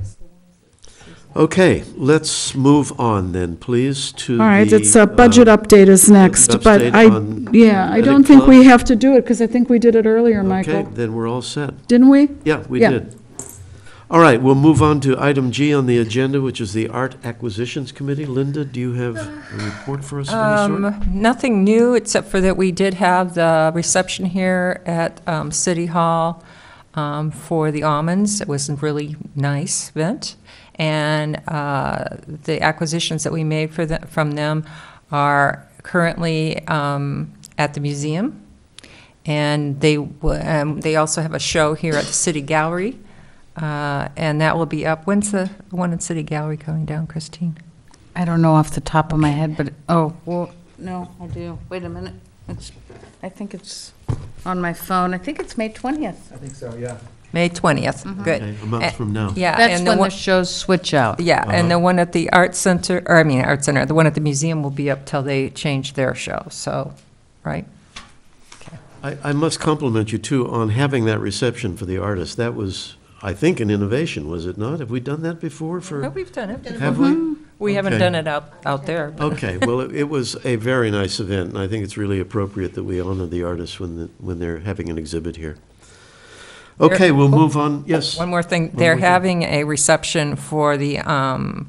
Okay, let's move on then, please, to All right, the, it's, a budget uh, update is next, but update I, on yeah, I don't think Club. we have to do it, because I think we did it earlier, Michael. Okay, Michael. then we're all set. Didn't we? Yeah, we Yeah. did. All right, we'll move on to item G on the agenda, which is the Art Acquisitions Committee. Linda, do you have a report for us of any sort? Um, nothing new, except for that we did have the reception here at, um, City Hall, um, for the almonds. It was a really nice event. And, uh, the acquisitions that we made for the, from them are currently um, at the museum, and they, w- um, they also have a show here at the City Gallery, uh, and that will be up, when's the one in City Gallery going down, Christine? I don't know off the top of my head, but, oh, well, no, I do. Wait a minute. It's, I think it's on my phone. I think it's May 20th. I think so, yeah. May 20th, good. Okay, a month from now. Yeah. That's and the when one- the shows switch out. Yeah, and the one at the Art Center, or I mean, Art Center, the one at the museum will be up till they change their show, so, right? I, I must compliment you too on having that reception for the artist. That was, I think, an innovation, was it not? Have we done that before No, for? we've done it. Have we? We haven't Okay. done it out, out there. but- Okay, well, it- it was a very nice event, and I think it's really appropriate that we honor the artists when, the- when they're having an exhibit here. Okay, we'll move on, yes. One more thing, One they're more thing. having a reception for the um,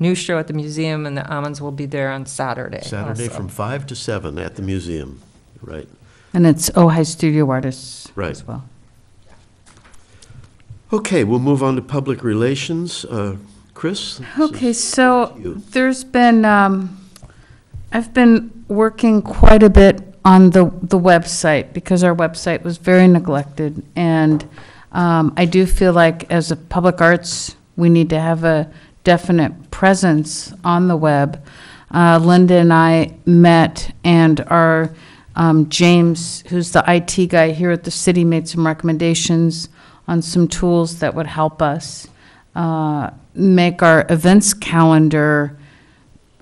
new show at the museum, and the Almonds will be there on Saturday. Saturday also. from five to seven at the museum, right. And it's Ojai Studio Artists Right. as well. Okay, we'll move on to public relations. Uh, Chris? Okay, so there's been, um, I've been working quite a bit on the, the website because our website was very neglected. And, um, I do feel like as a public arts, we need to have a definite presence on the web. Uh, Linda and I met and our, um, James, who's the IT guy here at the city, made some recommendations on some tools that would help us uh, make our events calendar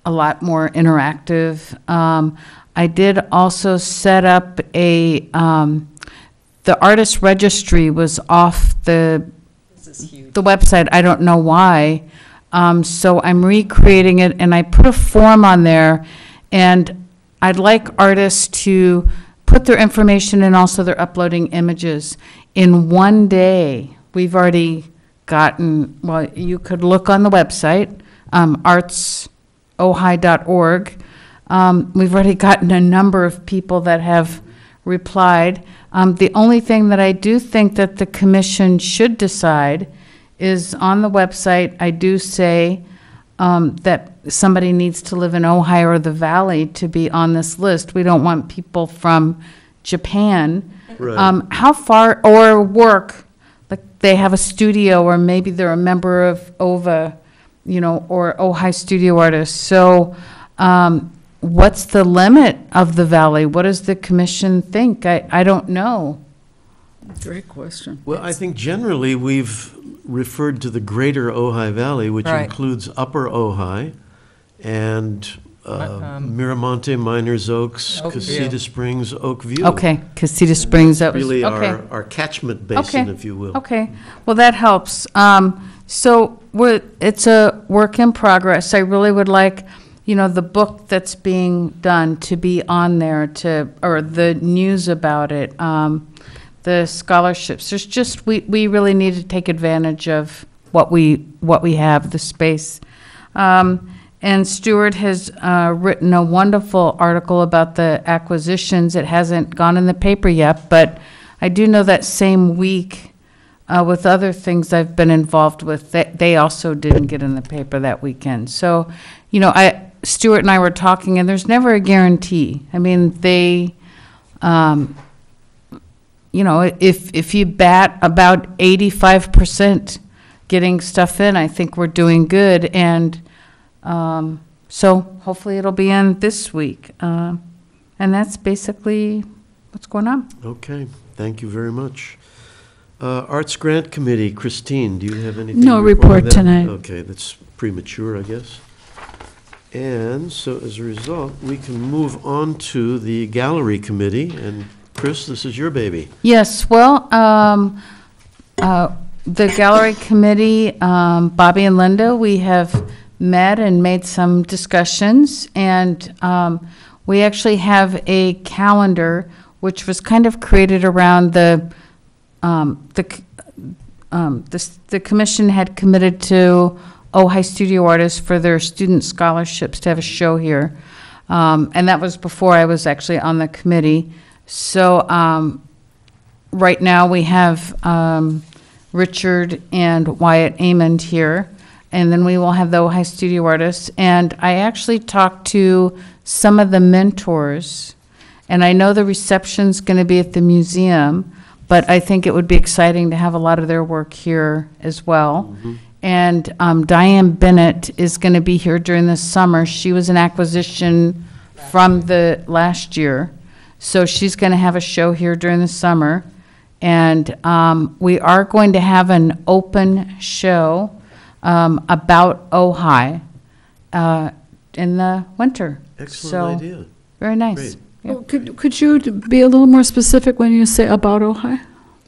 a lot more interactive. Um, I did also set up a, um, the artist registry was off the, the website. I don't know why. Um, so I'm recreating it and I put a form on there. And I'd like artists to put their information and also they're uploading images. In one day, we've already gotten, well, you could look on the website, um, artsojai.org. Um, we've already gotten a number of people that have replied. Um, the only thing that I do think that the commission should decide is on the website, I do say, um, that somebody needs to live in Ojai or the Valley to be on this list. We don't want people from Japan. Right. Um, how far, or work, like they have a studio, or maybe they're a member of OVA, you know, or Ojai Studio Artists. So, um, what's the limit of the valley? What does the commission think? I, I don't know. Great question. Well, I think generally we've referred to the greater Ojai Valley, which Right. includes Upper Ojai and uh, Um, Miramonte, Meiners Oaks, Oak View. Casita Springs, Oak View. Okay, Casita Springs, that was, Really okay. our, our catchment basin, Okay. if you will. Okay, well, that helps. Um, so we're, it's a work in progress. I really would like, you know, the book that's being done to be on there to, or the news about it, um, the scholarships. There's just, we, we really need to take advantage of what we, what we have, the space. Um, and Stuart has, uh, written a wonderful article about the acquisitions. It hasn't gone in the paper yet, but I do know that same week, uh, with other things I've been involved with, that they also didn't get in the paper that weekend. So, you know, I, Stuart and I were talking, and there's never a guarantee. I mean, they, um, you know, if, if you bat about eighty-five percent getting stuff in, I think we're doing good. And, um, so hopefully it'll be in this week. Um, and that's basically what's going on. Okay, thank you very much. Uh, Arts Grant Committee, Christine, do you have anything? No to report on that? tonight. Okay, that's premature, I guess. And so as a result, we can move on to the Gallery Committee, and Chris, this is your baby. Yes, well, um, uh, the gallery committee, um, Bobby and Linda, we have met and made some discussions, and um, we actually have a calendar which was kind of created around the, um, the, um, the, the commission had committed to Ojai Studio Artists for their student scholarships to have a show here. Um, and that was before I was actually on the committee. So, um, right now we have, um, Richard and Wyatt Amond here. And then we will have the Ojai Studio Artists. And I actually talked to some of the mentors, and I know the reception's going to be at the museum, but I think it would be exciting to have a lot of their work here as well. And um, Diane Bennett is going to be here during the summer. She was an acquisition from the last year. So she's going to have a show here during the summer. And um, we are going to have an open show um, about Ojai uh, in the winter. Excellent So, idea. Very nice. Great. Yeah. Well, Could, could you be a little more specific when you say about Ojai?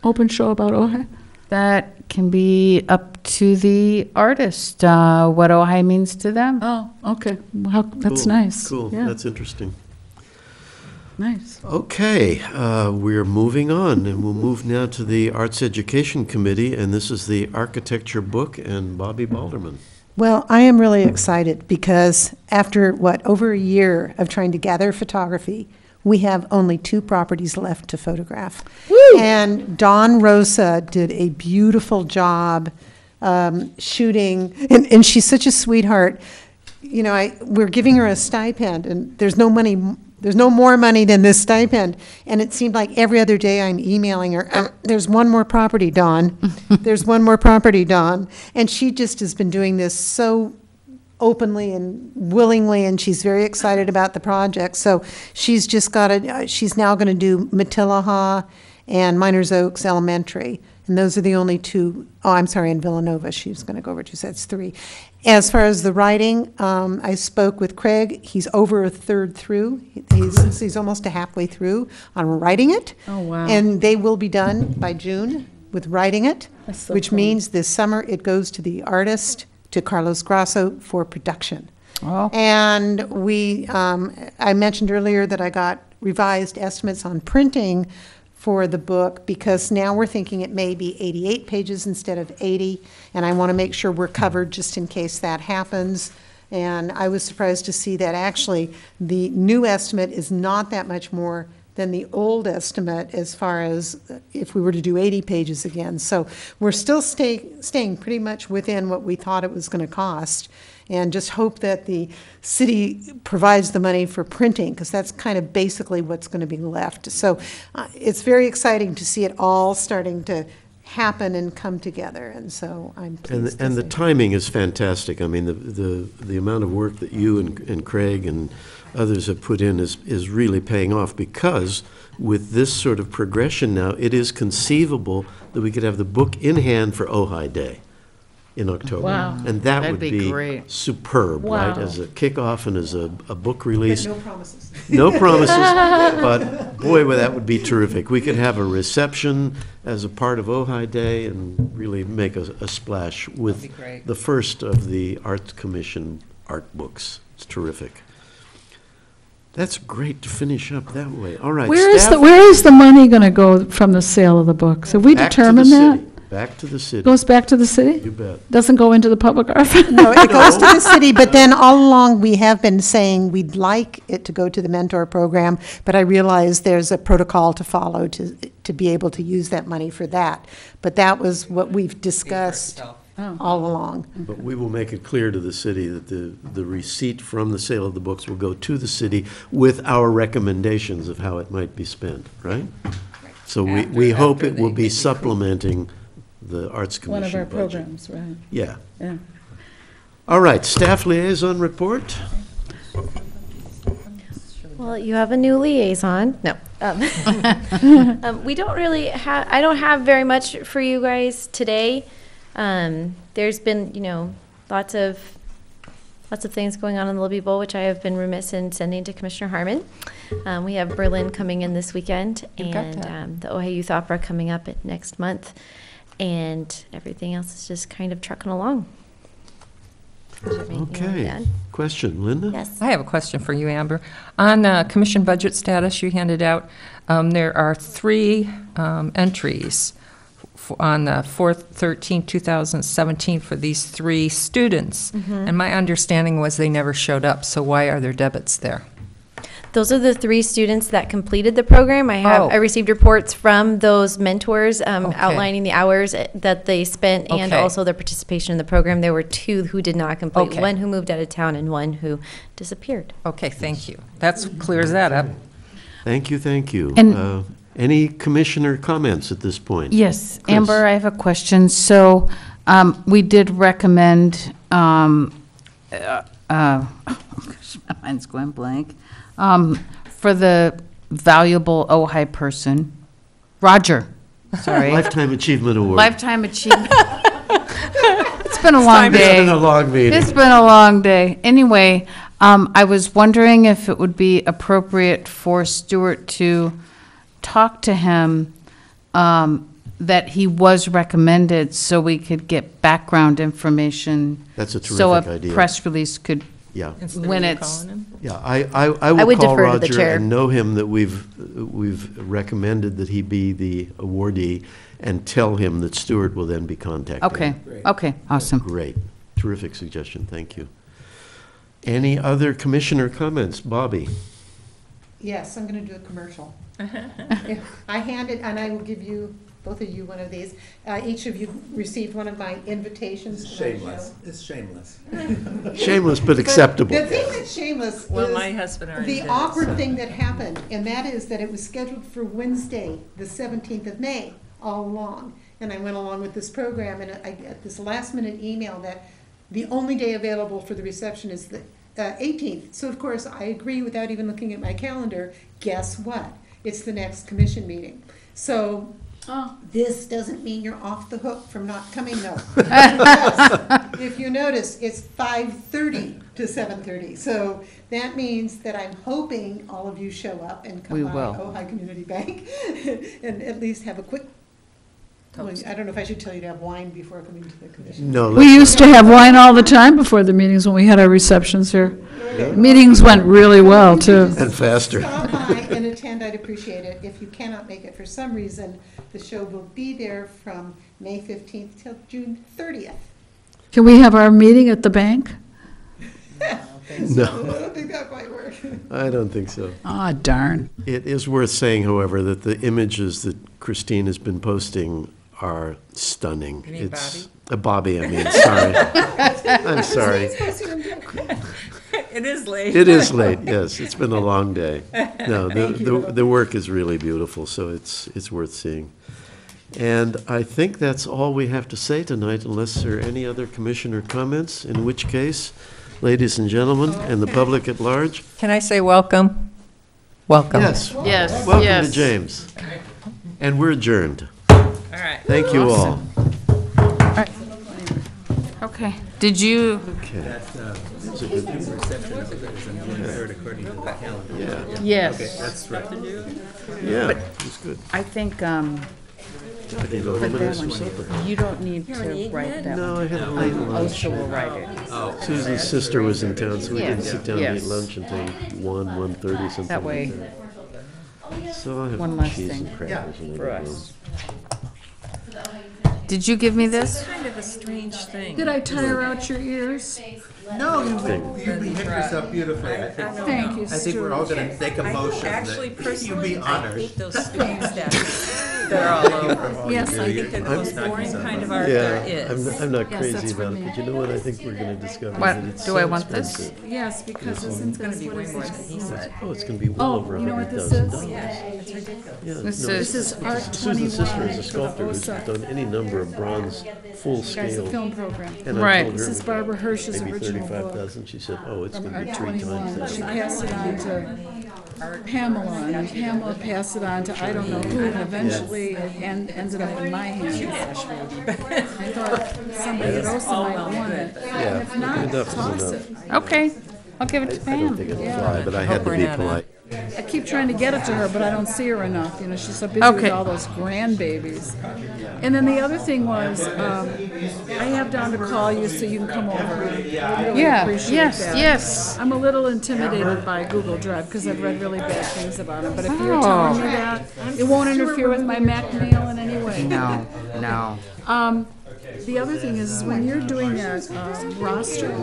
Open show about Ojai? That can be up to the artist, uh, what Ojai means to them. Oh, okay. Well, how- that's Cool, nice. Cool, Yeah, that's interesting. Nice. Okay, uh, we're moving on, and we'll move now to the Arts Education Committee, and this is the architecture book, and Bobby Balderman. Well, I am really excited because after, what, over a year of trying to gather photography, we have only two properties left to photograph. And Dawn Rosa did a beautiful job um, shooting, and, and she's such a sweetheart. You know, I, we're giving her a stipend, and there's no money, there's no more money than this stipend. And it seemed like every other day I'm emailing her, "Um, there's one more property, Dawn. (laughs) There's one more property, Dawn. And she just has been doing this so openly and willingly, and she's very excited about the project. So she's just got a, she's now going to do Matilija and Meiners Oaks Elementary. And those are the only two, oh, I'm sorry, in Villanova, she's going to go over two sets, three. As far as the writing, um, I spoke with Craig. He's over a third through. He's, he's almost a halfway through on writing it. Oh, wow. And they will be done by June with writing it, That's so which cool. means this summer it goes to the artist, to Carlos Grasso for production. Oh. And we, um, I mentioned earlier that I got revised estimates on printing for the book because now we're thinking it may be 88 pages instead of 80, and I want to make sure we're covered just in case that happens. And I was surprised to see that actually the new estimate is not that much more than the old estimate as far as uh, if we were to do 80 pages again. So we're still stay, staying pretty much within what we thought it was going to cost, and just hope that the city provides the money for printing, because that's kind of basically what's going to be left. So uh, it's very exciting to see it all starting to happen and come together, and so I'm And, pleased to and the timing is fantastic. I mean, the, the, the amount of work that you and, and Craig and others have put in is, is really paying off because with this sort of progression now, it is conceivable that we could have the book in hand for Ojai Day in October. Wow. And that That'd would be be great. superb, right? Wow. As a kickoff and as a, a book release. No promises. No (laughs) promises, but boy, well, that would be terrific. We could have a reception as a part of Ojai Day and really make a, a splash with That'd be great. the first of the Arts Commission art books. It's terrific. That's great to finish up that way. All right. Where is the, where is the money going to go from the sale of the books? Have we back to the determined that? city. Back to the city. Goes back to the city? You bet. Doesn't go into the public art fund? No, it goes to the (laughs) city, but then all along, we have been saying we'd like it to go to the mentor program, but I realize there's a protocol to follow to, to be able to use that money for that. But that was what we've discussed oh. all along. But we will make it clear to the city that the, the receipt from the sale of the books will go to the city with our recommendations of how it might be spent, right? So we, After- we hope after it will they be get the supplementing the Arts Commission One of our budget. programs, right, Yeah. yeah. All right, staff liaison report? Well, you have a new liaison. No. Um, (laughs) um, we don't really have, I don't have very much for you guys today. Um, there's been, you know, lots of, lots of things going on in the Libbey Bowl, which I have been remiss in sending to Commissioner Harmon. Um, we have Berlin coming in this weekend You've got and that. um, the Ojai Youth Opera coming up at next month. And everything else is just kind of trucking along. Is there anything you Okay. add? Question, Linda? Yes. I have a question for you, Amber. On uh, commission budget status you handed out, um, there are three um, entries f- on the 4/13/2017 for these three students. And my understanding was they never showed up, so why are there debits there? Those are the three students that completed the program. I have, Oh. I received reports from those mentors um, Okay. outlining the hours eh, that they spent and Okay. also their participation in the program. There were two who did not complete, Okay. one who moved out of town and one who disappeared. Okay, thank you. That's, clears that up. Thank you, thank you. And- Uh, Any commissioner comments at this point? Yes, Chris. Amber, I have a question. So, um, we did recommend, um, uh, uh, (laughs) my mind's going blank, um, for the valuable Ojai person, Roger, sorry. Lifetime Achievement Award. Lifetime achievement. (laughs) It's been a long day. It's been a long meeting. It's been a long day. Anyway, um, I was wondering if it would be appropriate for Stuart to talk to him, um, that he was recommended, so we could get background information. That's a terrific So a idea. press release could, Yeah, Instead of When you it's- calling him? yeah, I, I, I will would call defer to the Roger chair. and know him that we've, we've recommended that he be the awardee and tell him that Stewart will then be contacted. okay, okay, awesome. Great, terrific suggestion, thank you. Any other commissioner comments? Bobby? Yes, I'm going to do a commercial. (laughs) I handed, and I will give you, both of you, one of these. Uh, Each of you received one of my invitations. to my show. It's shameless. (laughs) Shameless but But acceptable. The thing that's shameless Well, my husband already the did awkward so. thing that happened, and that is that it was scheduled for Wednesday, the 17th of May, all along. And I went along with this program, and I got this last-minute email that the only day available for the reception is the uh, 18th. So of course, I agree without even looking at my calendar. Guess what? It's the next commission meeting. So Oh. this doesn't mean you're off the hook from not coming though. (laughs) Because If you notice, it's five thirty to seven thirty, so that means that I'm hoping all of you show up and come We by will. Ojai Community Bank (laughs) and at least have a quick, well, I don't know if I should tell you to have wine before coming to the commission. No, We used to have wine all the time before the meetings when we had our receptions here. Meetings went really well, too. and faster. Stop by and attend, I'd appreciate it. If you cannot make it for some reason, the show will be there from May fifteenth till June thirtieth. Can we have our meeting at the bank? (laughs) No, I don't think that might work. I don't think so. Ah, darn. It is worth saying, however, that the images that Christine has been posting are stunning. You mean It's- uh, Bobby, I mean, sorry. (laughs) I'm sorry. It is late. It is late, yes, it's been a long day. No, the, the, the work is really beautiful, so it's, it's worth seeing. And I think that's all we have to say tonight, unless there are any other commissioner comments, in which case, ladies and gentlemen, and the public at large, Can I say welcome? Welcome. yes, Yes, welcome to yes. James. And we're adjourned. All right. Thank you all. Okay. Did you, Okay. Yeah, yes, That's right. yeah, it's good. I think, um, I can go home and have some supper. you don't need to write that No. I had a late lunch. OSHA will write it. Susan's sister was in town, so we didn't sit down and eat yes. lunch until one, one-thirty, something That way, like that. So I'll one have less cheese thing and crackers and for everything. us. Did you give me this? Kind of a strange thing. Did I tire out your ears? No, you, would, you hit yourself beautifully. I think, Thank you, I think we're all gonna make a motion Actually, that you personally, be I honored. hate those stupid statues that are all over. Yes, I I think (laughs) they're the most boring kind of art there Yeah, I'm, is. not- I'm not Yes, crazy that's for about it, me. but you know what I think we're gonna discover? What, That it's do so I want this? expensive. Yes, because isn't It's gonna this be what way is more this? than he said. Oh, it's gonna be oh, well Oh, over a you know what hundred this thousand is? dollars. It's ridiculous. Yeah, This no, This is Art Susan's sister is a 21 sculptor who's OSA. done any number of bronze, full Guys, the scale. film program. And I Right. told her This is would Barbara Hirsch's Maybe original thirty-five book she said, oh, it's from gonna be Art three times 21. that. She passed it on to Pamela, and Pamela passed it on to I don't know who, and eventually it en- ended up in my hands. I thought somebody at OSA might want it. Yeah, If not, enough is toss enough. it. Okay, I'll give it to I don't think Pam. it'll fly, but I I had to be polite. I keep trying to get it to her, but I don't see her enough, you know, she's so busy Okay. with all those grandbabies. And then the other thing was, um, I have down to call you so you can come over. I really Yeah, appreciate yes, that. yes. I'm a little intimidated by Google Drive because I've read really bad things about it, but if you're Oh. telling me that, it won't interfere with my Mac mail in any way. No, no. Um, the other thing is, is when you're doing that um, roster,